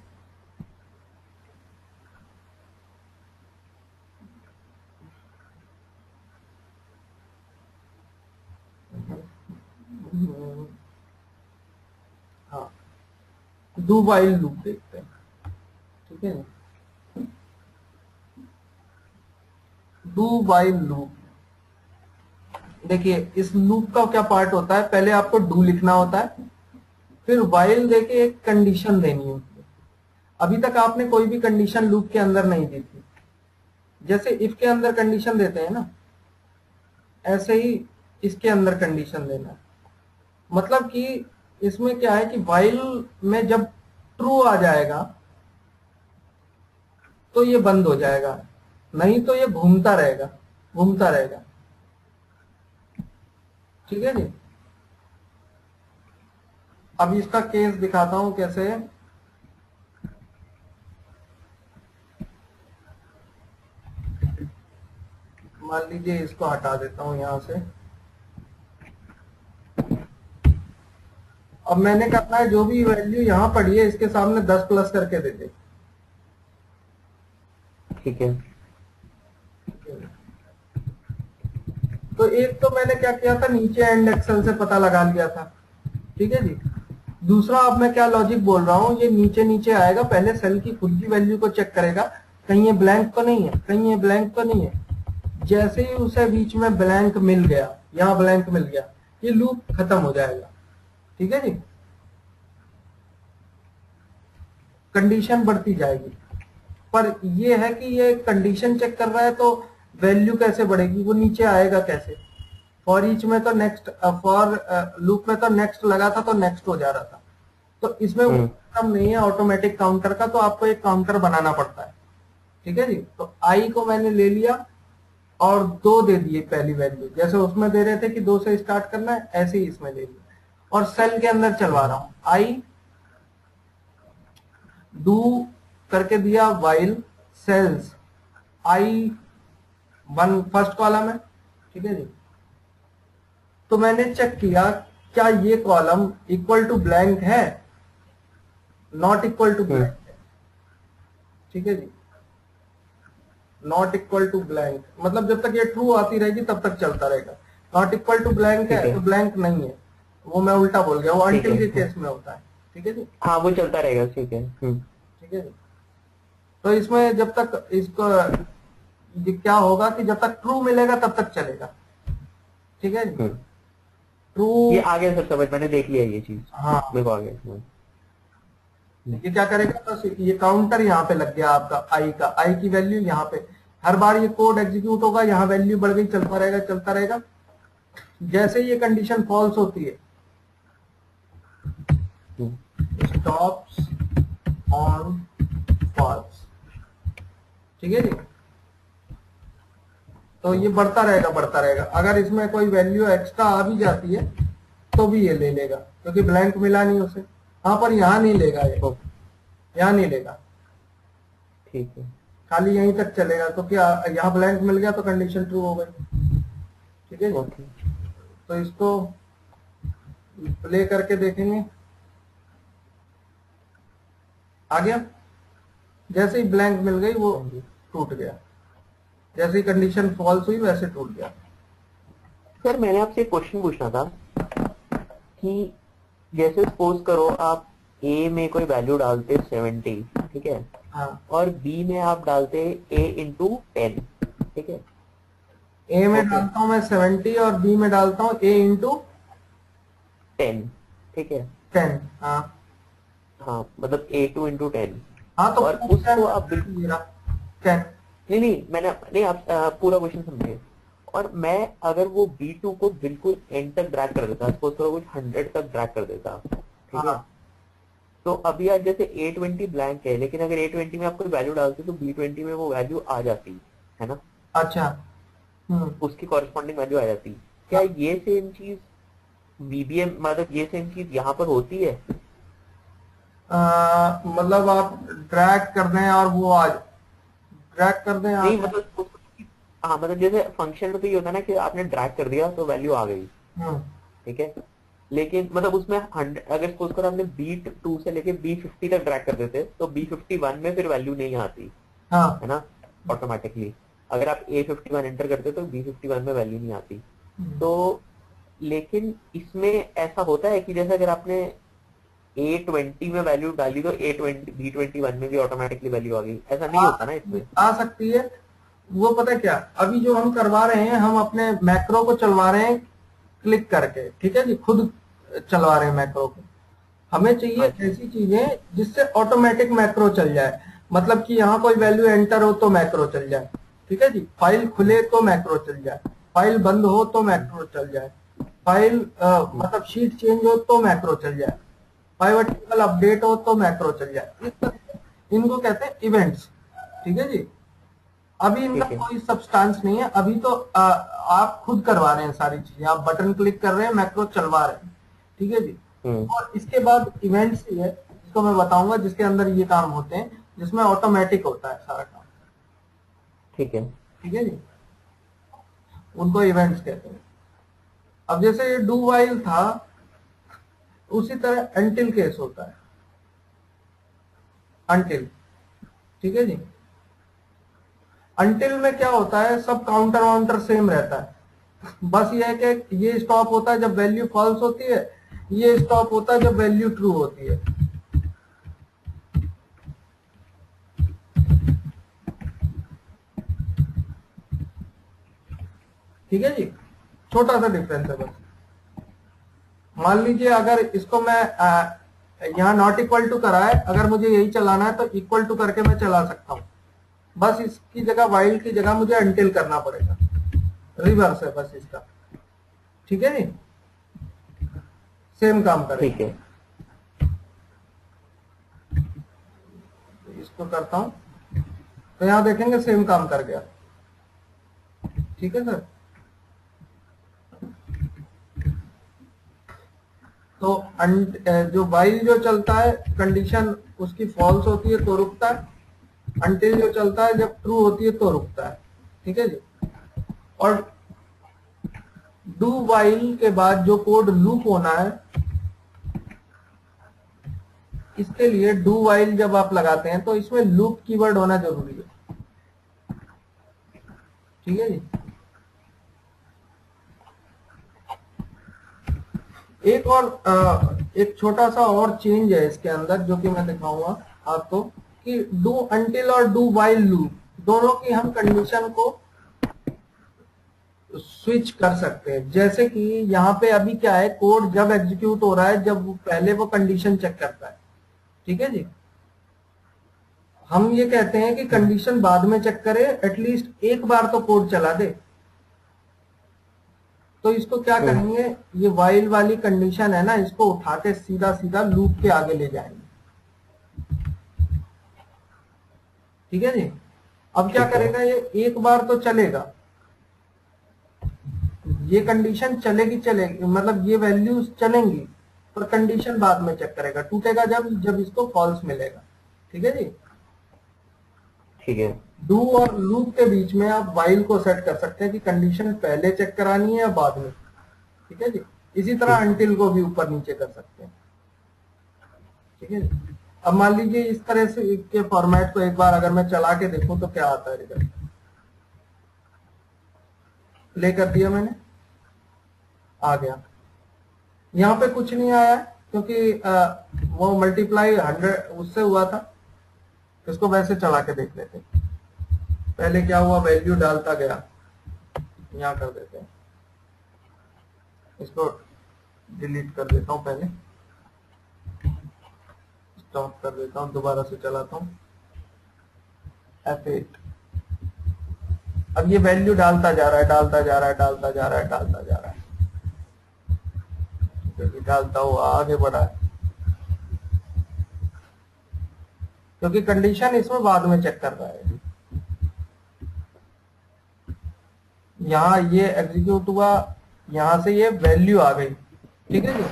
हाँ। डू वाइल लूप देखते हैं? डू वाइल लूप देखिए, इस लूप का क्या पार्ट होता है? पहले आपको डू लिखना होता है, फिर वाइल देके एक कंडीशन देनी होती है। अभी तक आपने कोई भी कंडीशन लूप के अंदर नहीं दी थी। जैसे इफ़ के अंदर कंडीशन देते हैं ना, ऐसे ही इसके अंदर कंडीशन देना। मतलब कि इसमें क्या है कि वाइल में जब ट्रू आ जाएगा तो ये बंद हो जाएगा। नहीं तो ये घूमता रहेगा घूमता रहेगा। ठीक है जी? अब इसका केस दिखाता हूँ कैसे। मान लीजिए इसको हटा देता हूँ यहाँ से। अब मैंने करना है जो भी वैल्यू यहाँ पड़ी है, इसके सामने 10 प्लस करके दे दे। ठीक है। तो एक तो मैंने क्या किया था, नीचे एंड एक्सेल से पता लगा लिया था। ठीक है जी? दूसरा, अब मैं क्या लॉजिक बोल रहा हूँ, ये नीचे नीचे आएगा, पहले सेल की खुद की वैल्यू को चेक करेगा। कहीं ये ब्लैंक तो नहीं है, कहीं ये ब्लैंक तो नहीं है। जैसे ही उसे बीच में ब्लैंक मिल गया, यहाँ ब्लैंक मिल गया, ये लूप खत्म हो जाएगा। ठीक है जी? कंडीशन बढ़ती जाएगी। पर ये है कि ये कंडीशन चेक कर रहा है तो वैल्यू कैसे बढ़ेगी? वो नीचे आएगा कैसे? फॉर ईच में तो नेक्स्ट फॉर लूप में तो नेक्स्ट लगा था तो नेक्स्ट हो जा रहा था। तो इसमें हम्म। सिस्टम नहीं है ऑटोमेटिक काउंटर का तो आपको एक काउंटर बनाना पड़ता है। ठीक है जी? तो आई को मैंने ले लिया और दो दे दिए पहली वैल्यू जैसे उसमें दे रहे थे कि दो से स्टार्ट करना है ऐसे ही इसमें ले लिया और सेल के अंदर चलवा रहा हूँ। आई डू करके दिया while cells i one first column है ठीक है जी? तो मैंने चेक किया क्या ये कॉलम इक्वल टू ब्लैंक है? नॉट इक्वल टू ब्लैंक ठीक है जी? नॉट इक्वल टू ब्लैंक मतलब जब तक ये ट्रू आती रहेगी तब तक चलता रहेगा। नॉट इक्वल टू ब्लैंक है। तो ब्लैंक नहीं है। वो मैं उल्टा बोल गया वो अंटिल के केस में होता है। ठीक है जी? हाँ वो चलता रहेगा ठीक है। हम्म। ठीक है जी? तो इसमें जब तक इसको ये क्या होगा कि जब तक ट्रू मिलेगा तब तक चलेगा। ठीक है जी। ट्रू ये आ गया सब समझ मैंने देख लिया ये चीज़। हाँ। मेरे को आ गया समझ। ये क्या करेगा? बस ये काउंटर यहाँ पे लग गया आपका आई का। आई की वैल्यू यहाँ पे। हर बार ये कोड एग्जीक्यूट होगा यहाँ वैल्यू बढ़ गई चलता रहेगा चलता रहेगा। जैसे ये कंडीशन फॉल्स होती है। स्टॉप्स ऑन फॉल्स ठीक है जी? तो ये बढ़ता रहेगा बढ़ता रहेगा। अगर इसमें कोई वैल्यू एक्स्ट्रा आ भी जाती है तो भी ये ले लेगा क्योंकि ब्लैंक मिला नहीं उसे। हाँ पर यहाँ नहीं लेगा ये। यहाँ नहीं लेगा। ठीक है। खाली यहीं तक चलेगा तो क्या यहाँ ब्लैंक मिल गया तो कंडीशन ट्रू हो गई। ठीक है ओके। तो इसको प्ले करके देखेंगे। आ गया? जैसे ही ब्लैंक मिल गई वो टूट गया। जैसे ही कंडीशन फॉल्स हुई वैसे टूट गया। सर मैंने आपसे एक क्वेश्चन पूछना था कि जैसे सपोज़ करो आप ए में कोई वैल्यू डालते सेवेंटी ठीक है? हाँ। और बी में आप डालते ए इंटू टेन ठीक है? ए में Okay. डालता हूँ मैं सेवेंटी और बी में डालता हूँ ए इंटू टेन ठीक है? टेन हाँ। हाँ मतलब ए टू इंटू टेन हाँ तो और उसको आप बिल्कुल नहीं नहीं मैंने नहीं आप पूरा क्वेश्चन समझिए और मैं अगर वो बी टू को बिल्कुल एंड तक ड्रैग कर देता सपोज़ करो कुछ हंड्रेड तक ड्रैग कर देता ठीक है? हाँ। तो अभी आज जैसे ए ट्वेंटी ब्लैंक है लेकिन अगर ए ट्वेंटी में आप कोई वैल्यू डालते तो बी ट्वेंटी में वो वैल्यू आ जाती है ना? अच्छा। हम्म। उसकी कॉरेस्पॉन्डिंग वैल्यू आ जाती। क्या ये सेम चीज़ बीबीएम मतलब ये सेम चीज़ यहाँ पर होती है? मतलब आप ड्रैग कर दें और वो आज ड्रैग कर दें नहीं मतलब हाँ मतलब जैसे फ़ंक्शन में तो ये होता है ना कि आपने ड्रैग कर दिया तो वैल्यू आ गई। हम्म ठीक है? लेकिन मतलब उसमें 100 अगर सपोज़ करो आपने बी टू से लेके बी फिफ्टी तक ड्रैग कर देते तो बी फिफ्टी वन में फिर वैल्यू नहीं आती। हाँ। है ना? ऑटोमेटिकली अगर आप ए फिफ्टी वन एंटर करते तो बी फिफ्टी वन में वैल्यू नहीं आती। हम्म, तो लेकिन इसमें ऐसा होता है कि जैसे अगर आपने ए ट्वेंटी में वैल्यू डाली तो a twenty b twenty one में भी ऑटोमेटिकली वैल्यू आ गई। ऐसा नहीं होता ना इसमें। आ सकती है। वो पता क्या? अभी जो हम करवा रहे हैं हम अपने मैक्रो को चलवा रहे हैं क्लिक करके। ठीक है जी? खुद चलवा रहे हैं मैक्रो को। हमें चाहिए अच्छा। ऐसी चीज़ें जिससे ऑटोमेटिक मैक्रो चल जाए। मतलब कि यहाँ कोई वैल्यू एंटर हो तो मैक्रो चल जाए। ठीक है जी? फ़ाइल खुले तो मैक्रो चल जाए। फ़ाइल बंद हो तो मैक्रो चल जाए। फ़ाइल अ, मतलब शीट चेंज हो तो मैक्रो चल जाए। टेबल अपडेट हो तो मैक्रो चल जाए। इस तरह इनको कहते हैं इवेंट्स ठीक है जी? अभी इनका कोई सब्सटेंस नहीं है। अभी तो आ, आप खुद करवा रहे हैं सारी चीज़ें। आप बटन क्लिक कर रहे हैं मैक्रो चलवा रहे हैं। ठीक है जी? हम्म, और इसके बाद इवेंट्स ही है जिसको मैं बताऊँगा जिसके अंदर ये काम होते हैं जिसमें ऑटोमेटिक होता है सारा काम। ठीक है। ठीक है जी? उनको इवेंट्स कहते हैं। अब जैसे ये डू वाइल था उसी तरह अंटिल केस होता है। अंटिल ठीक है जी? अंटिल में क्या होता है? सब काउंटर वाउंटर सेम रहता है। बस ये है कि ये स्टॉप होता है जब वैल्यू फॉल्स होती है, ये स्टॉप होता है जब वैल्यू ट्रू होती है। ठीक है जी? छोटा सा डिफरेंस है बस। मान लीजिए अगर इसको मैं यहाँ नॉट इक्वल टू करा है अगर मुझे यही चलाना है तो इक्वल टू करके मैं चला सकता हूँ। बस इसकी जगह वाइल्ड की जगह मुझे अंटिल करना पड़ेगा। रिवर्स है बस इसका। ठीक है जी सेम काम करेगा। ठीक है। तो इसको करता हूँ। तो यहाँ देखेंगे सेम काम कर गया। ठीक है सर? तो जो वाइल जो चलता है कंडीशन उसकी फॉल्स होती है तो रुकता है अंटिल जो चलता है, जब ट्रू होती है तो रुकता है। ठीक है जी? और डू वाइल के बाद जो कोड लूप होना है, इसके लिए डू वाइल जब आप लगाते हैं तो इसमें लूप कीवर्ड होना ज़रूरी है। ठीक है जी? एक और अ, एक छोटा सा और चेंज है इसके अंदर जो कि मैं दिखाऊँगा आपको कि डू अंटिल और डू वाइल लूप दोनों की हम कंडीशन को स्विच कर सकते हैं। जैसे कि यहाँ पे अभी क्या है कोड जब एग्जीक्यूट हो रहा है जब वो- पहले वो कंडीशन चेक करता है। ठीक है जी? हम ये कहते हैं कि कंडीशन बाद में चेक करे एटलीस्ट एक बार तो कोड चला दे। तो इसको क्या हम्म। करेंगे ये वाइल वाली कंडीशन है ना इसको उठा के सीधा सीधा लूप के आगे ले जाएँगे। ठीक है जी? अब क्या करेगा ये? एक बार तो चलेगा। ये कंडीशन चलेगी चलेगी मतलब ये वैल्यूज़ चलेंगी पर कंडीशन बाद में चेक करेगा। टूटेगा जब जब इसको फॉल्स मिलेगा। ठीक है जी? ठीक है। डू और लूप के बीच में आप वाइल को सेट कर सकते हैं कि कंडीशन पहले चेक करानी है या बाद में। ठीक है जी? इसी तरह अंटिल को भी ऊपर नीचे कर सकते हैं। ठीक है जी? अब मान लीजिए इस तरह से के फॉर्मेट को एक बार अगर मैं चला के देखूँ तो क्या आता है रिज़ल्ट प्ले कर दिया मैंने। आ गया। यहाँ पे कुछ नहीं आया क्योंकि अ, वो मल्टीप्लाई हंड्रेड उससे हुआ था। इसको वैसे चला के देख लेते हैं। पहले क्या हुआ? वैल्यू डालता गया। यहाँ कर देते हैं। इसको डिलीट कर देता हूँ पहले। स्टॉप कर देता हूँ, दोबारा से चलाता हूँ। F8 अब ये वैल्यू डालता जा रहा है, डालता जा रहा है, डालता जा रहा है, डालता जा रहा है। ये डालता हुआ आगे बढ़ा है। क्योंकि कंडीशन इसमें बाद में चेक कर रहा है। यहाँ ये एग्जीक्यूट हुआ यहाँ से ये वैल्यू आ गई। ठीक है जी?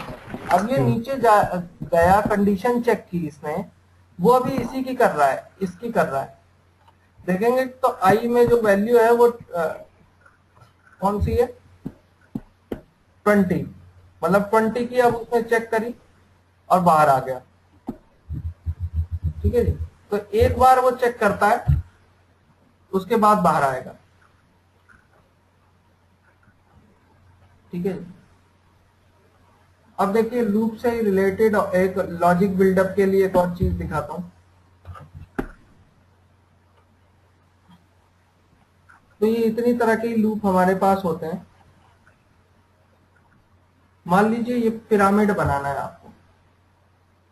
अब ये नीचे जा गया कंडीशन चेक की इसने वो अभी इसी की कर रहा है इसकी कर रहा है। देखेंगे तो आई में जो वैल्यू है वो आ, कौन सी है? ट्वेंटी मतलब ट्वेंटी की अब उसने चेक करी और बाहर आ गया। ठीक है जी? तो एक बार वो चेक करता है उसके बाद बाहर आएगा। ठीक है? अब देखिए लूप से रिलेटेड एक लॉजिक बिल्डअप के लिए एक और चीज़ दिखाता हूँ। तो ये इतनी तरह के लूप हमारे पास होते हैं। मान लीजिए ये पिरामिड बनाना है आपको।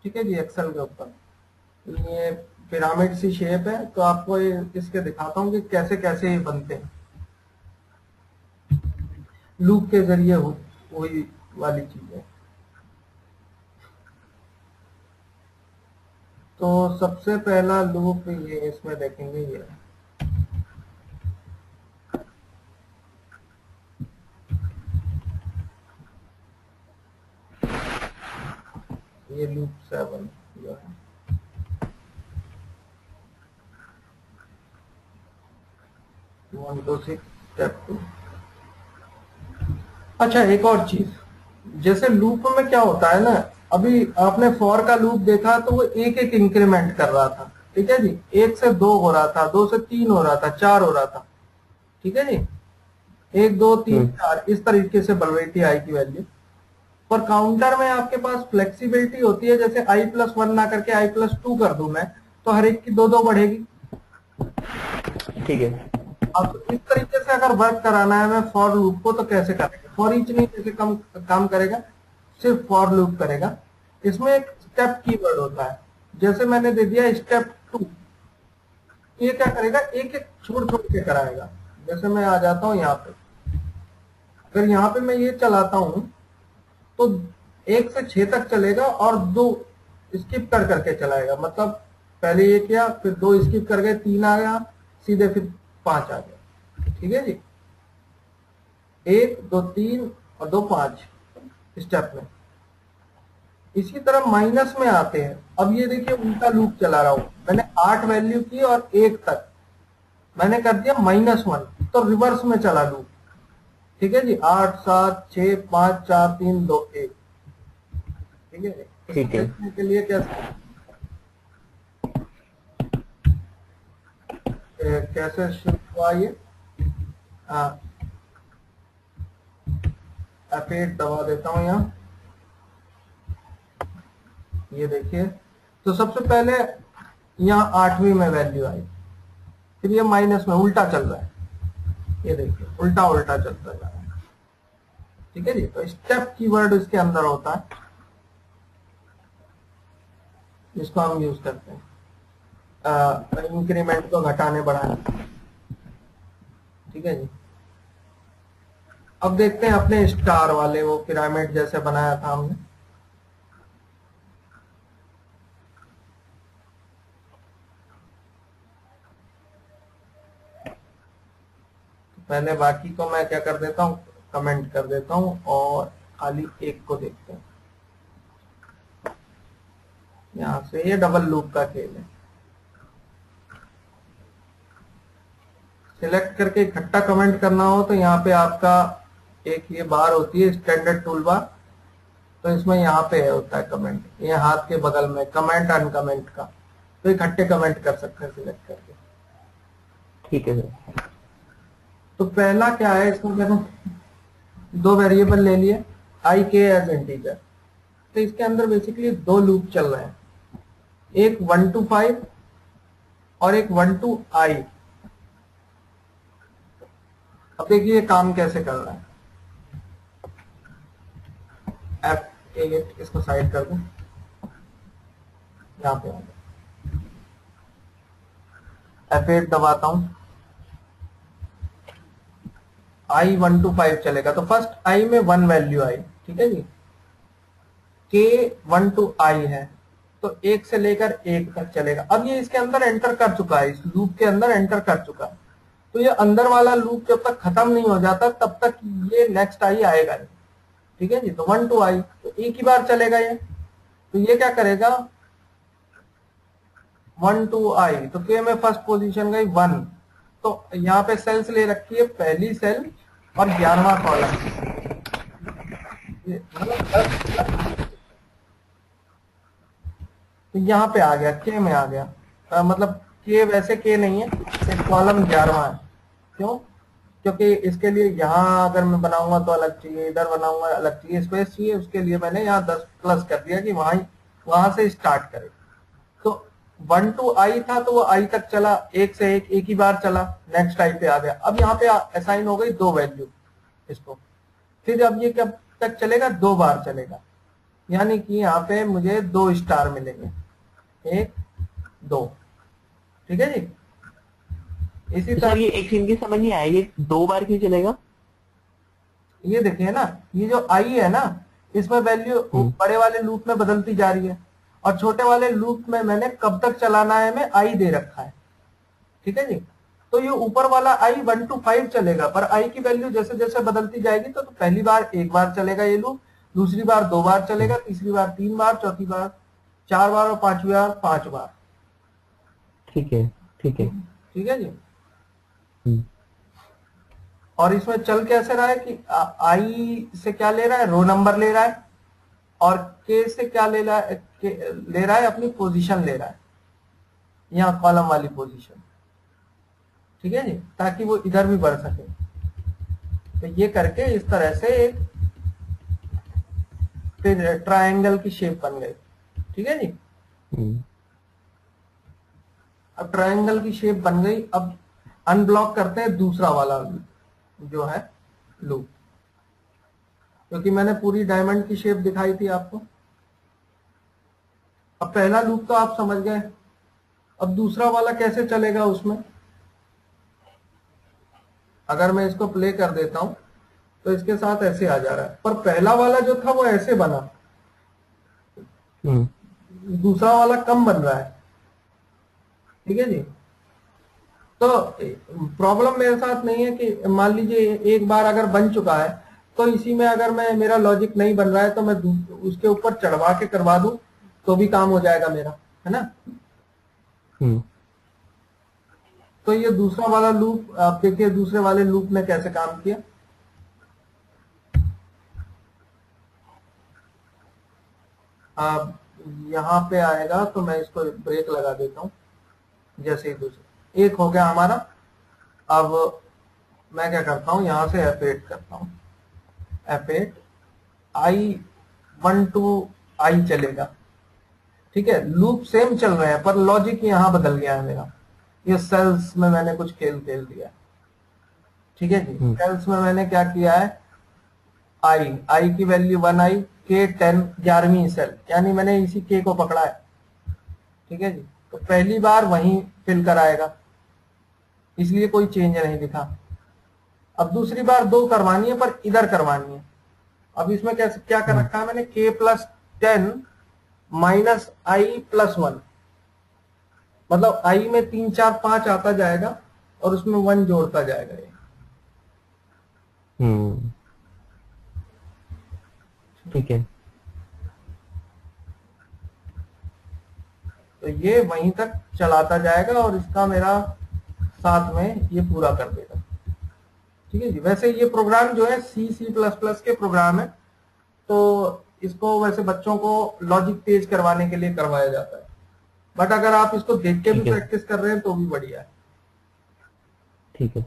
ठीक है जी एक्सेल के ऊपर। ये पिरामिड सी शेप है तो आपको ये इसके दिखाता हूँ कि कैसे कैसे ये बनते हैं। लूप के ज़रिए हुई वाली चीज़ है। तो सबसे पहला लूप ये इसमें देखेंगे ये। ये लूप सेवन जो है। One to six, step two. अच्छा एक और चीज़। जैसे लूप में क्या होता है ना अभी आपने फॉर का लूप देखा तो वो एक एक इंक्रीमेंट कर रहा था ठीक है जी? एक से दो हो रहा था दो से तीन हो रहा था चार हो रहा था ठीक है जी? एक दो तीन हम्म। चार इस तरीके से बढ़ रही थी आई की वैल्यू पर काउंटर में आपके पास फ्लेक्सिबिलिटी होती है जैसे आई प्लस वन ना करके आई प्लस टू कर दू मैं तो हर एक की दो दो बढ़ेगी। ठीक है। अब इस तरीके से अगर वर्क कराना है, मैं फॉर लूप को तो कैसे करेगा? फॉर ईच नहीं, जैसे कम, काम करेगा, सिर्फ़ फॉर लूप करेगा। इसमें एक स्टेप कीवर्ड होता है। जैसे मैंने दे दिया स्टेप टू ये क्या करेगा? एक एक छोड़ छोड़ के कराएगा। जैसे मैं आ जाता हूँ यहाँ पे। अगर यहाँ पे मैं ये चलाता हूँ तो एक से छह तक चलेगा और दो स्किप कर करके चलाएगा। मतलब पहले ये किया, फिर दो स्किप कर गए तीन आ गया, सीधे फिर पाँच आ गया। ठीक है जी? एक दो तीन और दो पाँच स्टेप में। इसी तरह माइनस में आते हैं। अब ये देखिए उल्टा लूप चला रहा हूँ। मैंने आठ वैल्यू की और एक तक। मैंने कर दिया माइनस वन तो रिवर्स में चला लूप ठीक है जी? आठ सात छ पाँच चार तीन दो एक। ठीक है ठीक है। के लिए क्या कैसे शुरू हुआ ये? एफ़ दबा देता हूँ यहाँ। ये देखिए तो सबसे पहले यहाँ आठवीं में वैल्यू आई। फिर ये माइनस में उल्टा चल रहा है। ये देखिए उल्टा उल्टा चलता जा रहा है। ठीक है जी? तो स्टेप कीवर्ड इसके अंदर होता है। जिसको हम यूज़ करते हैं। इंक्रीमेंट को घटाने बढ़ाने ठीक है जी? अब देखते हैं अपने स्टार वाले, वो पिरामिड जैसे बनाया था हमने। पहले बाकी को मैं क्या कर देता हूँ? कमेंट कर देता हूँ और खाली एक को देखते हैं। यहाँ से ये डबल लूप का खेल है। सिलेक्ट करके इकट्ठा कमेंट करना हो तो यहाँ पे आपका एक ये बार होती है स्टैंडर्ड टूल बार तो इसमें यहाँ पे है होता है कमेंट ये हाथ के बगल में कमेंट अनकमेंट का। तो इकट्ठे कमेंट कर सकते हैं सिलेक्ट करके। ठीक है सर। तो पहला क्या है इसको कहते दो वेरिएबल ले लिए आई के एज इंटीजर तो इसके अंदर बेसिकली दो लूप चल रहे हैं। एक वन टू फाइव और एक वन टू आई अब देखिए काम कैसे कर रहा है। एफ़ एट इसको साइड कर दू। यहाँ पे एफ़ एट दबाता हूँ। आई वन टू फाइव चलेगा। तो फ़र्स्ट आई में वन वैल्यू आई, ठीक है जी? के वन टू आई है। तो एक से लेकर एक तक चलेगा। अब ये इसके अंदर एंटर कर चुका है, इस लूप के अंदर एंटर कर चुका है। तो ये अंदर वाला लूप जब तक खत्म नहीं हो जाता तब तक ये नेक्स्ट आई आएगा ठीक है जी? तो वन टू आई तो एक ही बार चलेगा ये। तो ये क्या करेगा? वन टू आई तो के में फ़र्स्ट पोजीशन गई वन तो यहाँ पे सेल्स ले रखी है पहली सेल और ग्यारहवा कॉलम मतलब तो यहाँ पे आ गया के में आ गया। आ, मतलब के वैसे के नहीं है कॉलम ग्यारहवा है। क्यों? क्योंकि इसके लिए यहाँ अगर मैं बनाऊँगा तो अलग चाहिए, इधर बनाऊँगा अलग चाहिए स्पेस चाहिए, उसके लिए मैंने यहाँ दस प्लस कर दिया कि वहाँ वहाँ से स्टार्ट करे। तो वन टू आई था तो वो आई तक चला, एक से एक एक ही बार चला नेक्स्ट आई पे आ गया। अब यहाँ पे असाइन हो गई दो वैल्यू इसको। फिर अब ये कब तक चलेगा? दो बार चलेगा। यानी कि यहाँ पे मुझे दो स्टार मिलेंगे। एक, दो। ठीक है जी? इसी तो तरह ये एक सीन की समझ नहीं ये दो बार क्यों चलेगा? ये देखिए ना ये जो आई है ना इसमें वैल्यू हम्म। बड़े वाले लूप में बदलती जा रही है और छोटे वाले लूप में मैंने कब तक चलाना है मैं आई दे रखा है। ठीक है जी? तो ये ऊपर वाला आई वन टू फाइव चलेगा पर आई की वैल्यू जैसे जैसे बदलती जाएगी तो, तो पहली बार एक बार चलेगा ये लूप दूसरी बार दो बार चलेगा तीसरी बार तीन बार चौथी बार चार बार और पांचवी बार पाँच बार। ठीक है ठीक है। ठीक है जी? और इसमें चल कैसे रहा है कि आई से क्या ले रहा है? रो नंबर ले रहा है। और के से क्या ले रहा है? ले रहा है अपनी पोजीशन ले रहा है। यहाँ कॉलम वाली पोजीशन ठीक है जी? ताकि वो इधर भी बढ़ सके। तो ये करके इस तरह से एक ट्रायंगल की शेप बन गई। ठीक है जी? हम्म, अब ट्रायंगल की शेप बन गई। अब अनब्लॉक करते हैं दूसरा वाला जो है लूप क्योंकि मैंने पूरी डायमंड की शेप दिखाई थी आपको। अब पहला लूप तो आप समझ गए। अब दूसरा वाला कैसे चलेगा उसमें? अगर मैं इसको प्ले कर देता हूँ तो इसके साथ ऐसे आ जा रहा है। पर पहला वाला जो था वो ऐसे बना। हम्म, दूसरा वाला कम बन रहा है। ठीक है जी? तो प्रॉब्लम मेरे साथ नहीं है कि मान लीजिए एक बार अगर बन चुका है तो इसी में अगर मैं मेरा लॉजिक नहीं बन रहा है तो मैं उसके ऊपर चढ़वा के करवा दूँ तो भी काम हो जाएगा मेरा है ना? हम्म, तो ये दूसरा वाला लूप आप देखिए दूसरे वाले लूप ने कैसे काम किया? अब यहाँ पे आएगा तो मैं इसको ब्रेक लगा देता हूँ जैसे ही दूसरे एक हो गया हमारा। अब मैं क्या करता हूँ यहाँ से एफ़ करता हूँ। F i one to i चलेगा। ठीक है? लूप सेम चल रहे हैं पर लॉजिक यहाँ बदल गया है मेरा। ये सेल्स में मैंने कुछ खेल खेल दिया। ठीक है जी? हम्म। सेल्स में मैंने क्या किया है? आई आई की वैल्यू वन आई के टेन ग्यारहवीं सेल यानी मैंने इसी के को पकड़ा है। ठीक है जी? तो पहली बार वहीं फिल कर आएगा इसलिए कोई चेंज नहीं दिखा। अब दूसरी बार दो करवानी है पर इधर करवानी है। अब इसमें कैसे क्या कर रखा है मैंने? K plus ten minus i plus one मतलब आई में तीन चार पाँच आता जाएगा और उसमें वन जोड़ता जाएगा ये। हम्म, ठीक है। तो ये वहीं तक चलाता जाएगा और इसका मेरा साथ में ये पूरा कर देगा। ठीक है जी? वैसे ये प्रोग्राम जो है सी सी प्लस प्लस के प्रोग्राम है। तो इसको वैसे बच्चों को लॉजिक तेज करवाने के लिए करवाया जाता है। बट अगर आप इसको देख के भी प्रैक्टिस कर रहे हैं तो भी बढ़िया है। ठीक है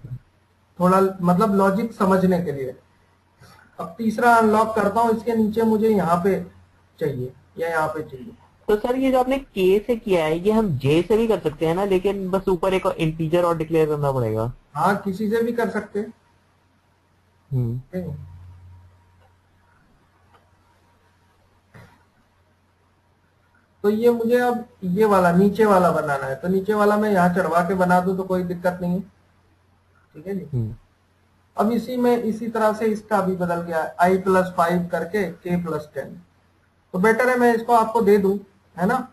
थोड़ा मतलब लॉजिक समझने के लिए। अब तीसरा अनलॉक करता हूँ इसके नीचे मुझे यहाँ पे चाहिए या यहाँ पे चाहिए। तो सर ये जो आपने के से किया है ये हम जे से भी कर सकते हैं ना लेकिन बस ऊपर एक इंटीजर और डिक्लेयर करना पड़ेगा। हाँ किसी से भी कर सकते हैं। हम्म। तो ये मुझे अब ये वाला नीचे वाला बनाना है। तो नीचे वाला मैं यहाँ चढ़वा के बना दूँ तो कोई दिक्कत नहीं है। ठीक है जी? हम्म, अब इसी में इसी तरह से इसका भी बदल गया आई प्लस फाइव करके के प्लस टेन तो बेटर है मैं इसको आपको दे दूँ। है ना?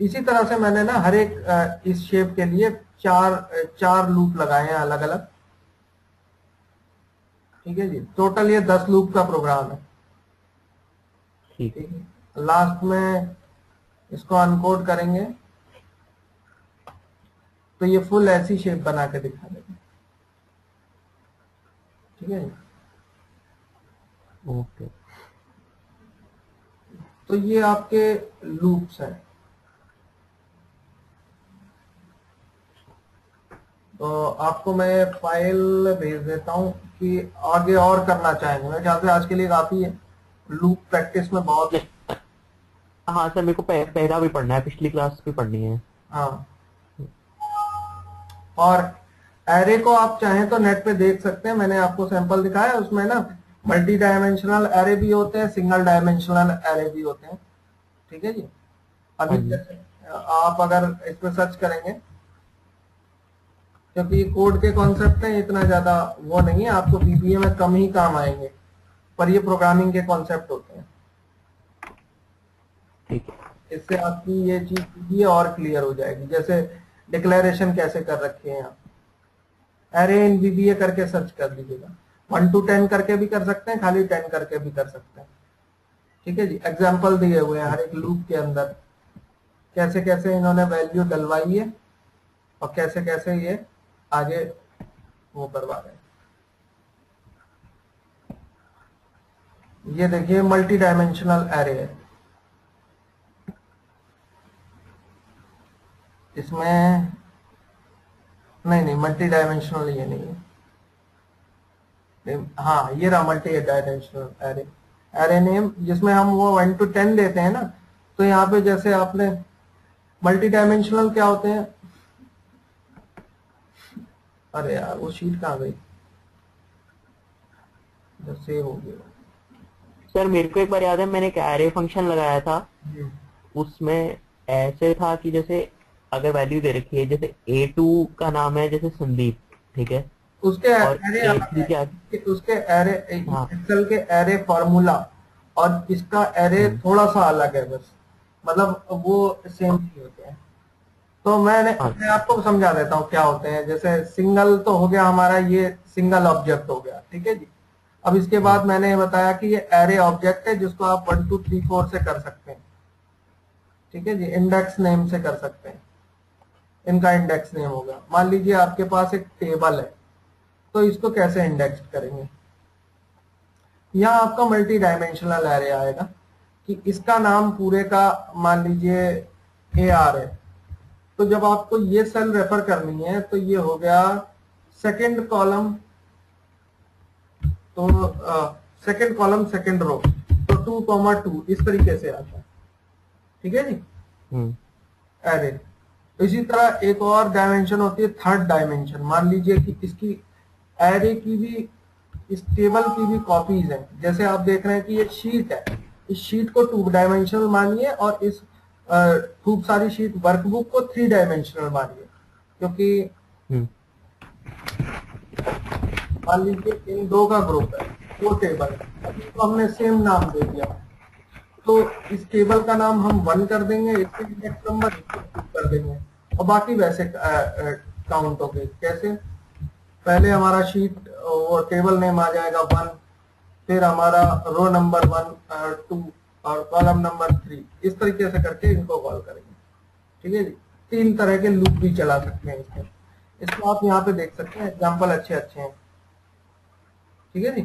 इसी तरह से मैंने ना हर एक इस शेप के लिए चार चार लूप लगाए हैं अलग अलग ठीक है जी? टोटल ये दस लूप का प्रोग्राम है। ठीक। है? लास्ट में इसको अनकोड करेंगे। तो ये फुल ऐसी शेप बना के दिखा देगा। ठीक है जी? ओके। तो ये आपके लूप्स हैं। तो आपको मैं फ़ाइल भेज देता हूँ कि आगे और करना चाहेंगे। मेरे ख्याल से आज के लिए काफ़ी है लूप प्रैक्टिस में बहुत हाँ सर मेरे को पह, पहला भी पढ़ना है पिछली क्लास भी पढ़नी है। हाँ। और एरे को आप चाहें तो नेट पे देख सकते हैं। मैंने आपको सैंपल दिखाया उसमें ना मल्टी डायमेंशनल एरे भी होते हैं सिंगल डायमेंशनल एरे भी होते हैं। ठीक है जी? अभी हाँ आप अगर इस पे सर्च करेंगे क्योंकि कोड के कॉन्सेप्ट हैं इतना ज़्यादा वो नहीं है आपको बीबीए में कम ही काम आएँगे पर ये प्रोग्रामिंग के कॉन्सेप्ट होते हैं। ठीक है। इससे आपकी ये चीज़ ये और क्लियर हो जाएगी। जैसे डिक्लेरेशन कैसे कर रखे हैं आप? एरे इन बीबीए करके सर्च कर दीजिएगा वन टू टेन करके भी कर सकते हैं, खाली टेन करके भी कर सकते हैं। ठीक है जी? एग्ज़ाम्पल दिए हुए हैं हर एक लूप के अंदर। कैसे कैसे इन्होंने वैल्यू डलवाई है और कैसे कैसे ये आगे वो करवा रहे ये देखिए मल्टी डायमेंशनल एरे है। इसमें, नहीं नहीं मल्टी डायमेंशनल ये नहीं है। हाँ ये रहा multi dimensional array array name जिसमें हम वो वन टू टेन देते हैं ना तो यहाँ पे जैसे आपने मल्टी डायमेंशनल क्या होते हैं? अरे यार वो शीट कहाँ गई? सेव हो गया। सर मेरे को एक बार याद है मैंने एक एरे फ़ंक्शन लगाया था। उसमें ऐसे था कि जैसे अगर वैल्यू दे रखी है जैसे ए टू का नाम है जैसे संदीप ठीक है? उसके एरे A3 अलग है। क्या कि उसके एरे हाँ। एक्सेल के एरे फॉर्मूला और इसका एरे हम्म। थोड़ा सा अलग है बस। मतलब वो सेम ही होते हैं। तो मैंने हाँ। मैं आपको समझा देता हूँ क्या होते हैं। जैसे सिंगल तो हो गया हमारा ये सिंगल ऑब्जेक्ट हो गया ठीक है जी? अब इसके बाद मैंने ये बताया कि ये एरे ऑब्जेक्ट है जिसको आप वन टू थ्री फोर से कर सकते हैं। ठीक है जी? इंडेक्स नेम से कर सकते हैं। इनका इंडेक्स नेम होगा। मान लीजिए आपके पास एक टेबल है। तो इसको कैसे इंडेक्स करेंगे? यहाँ आपका मल्टी डायमेंशनल एरे आएगा कि इसका नाम पूरे का मान लीजिए ए आर है। तो जब आपको ये सेल रेफर करनी है तो ये हो गया सेकंड कॉलम तो सेकंड कॉलम सेकंड रो तो टू कॉमा टू इस तरीके से आता है। ठीक है जी? हम्म। एरे इसी तरह एक और डायमेंशन होती है थर्ड डायमेंशन मान लीजिए कि इसकी एरे की भी इस टेबल की भी कॉपीज हैं। जैसे आप देख रहे हैं कि ये शीट है। इस शीट को टू डायमेंशनल मानिए और इस खूब सारी शीट वर्कबुक को थ्री डायमेंशनल मानिए। क्योंकि हम्म। मान लीजिए इन दो का ग्रुप है वो टेबल अब इसको हमने सेम नाम दे दिया। तो इस टेबल का नाम हम वन कर देंगे इसके नेक्स्ट नंबर कर देंगे। और बाकी वैसे काउंट हो गए। कैसे? पहले हमारा शीट वो टेबल नेम आ जाएगा वन फिर हमारा रो नंबर वन टू और कॉलम नंबर थ्री इस तरीके से करके इनको कॉल करेंगे। ठीक है जी? तीन तरह के लूप भी चला सकते हैं इसमें। इसको आप यहाँ पे देख सकते हैं। एग्ज़ाम्पल अच्छे अच्छे हैं। ठीक है जी?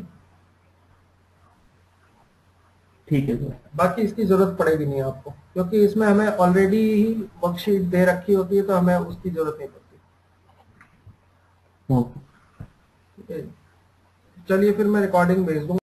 ठीक है सर बाकी इसकी ज़रूरत पड़ेगी नहीं आपको क्योंकि इसमें हमें ऑलरेडी ही वर्कशीट दे रखी होती है तो हमें उसकी ज़रूरत नहीं पड़ती। ओके। जी चलिए फिर मैं रिकॉर्डिंग भेज दूँगा।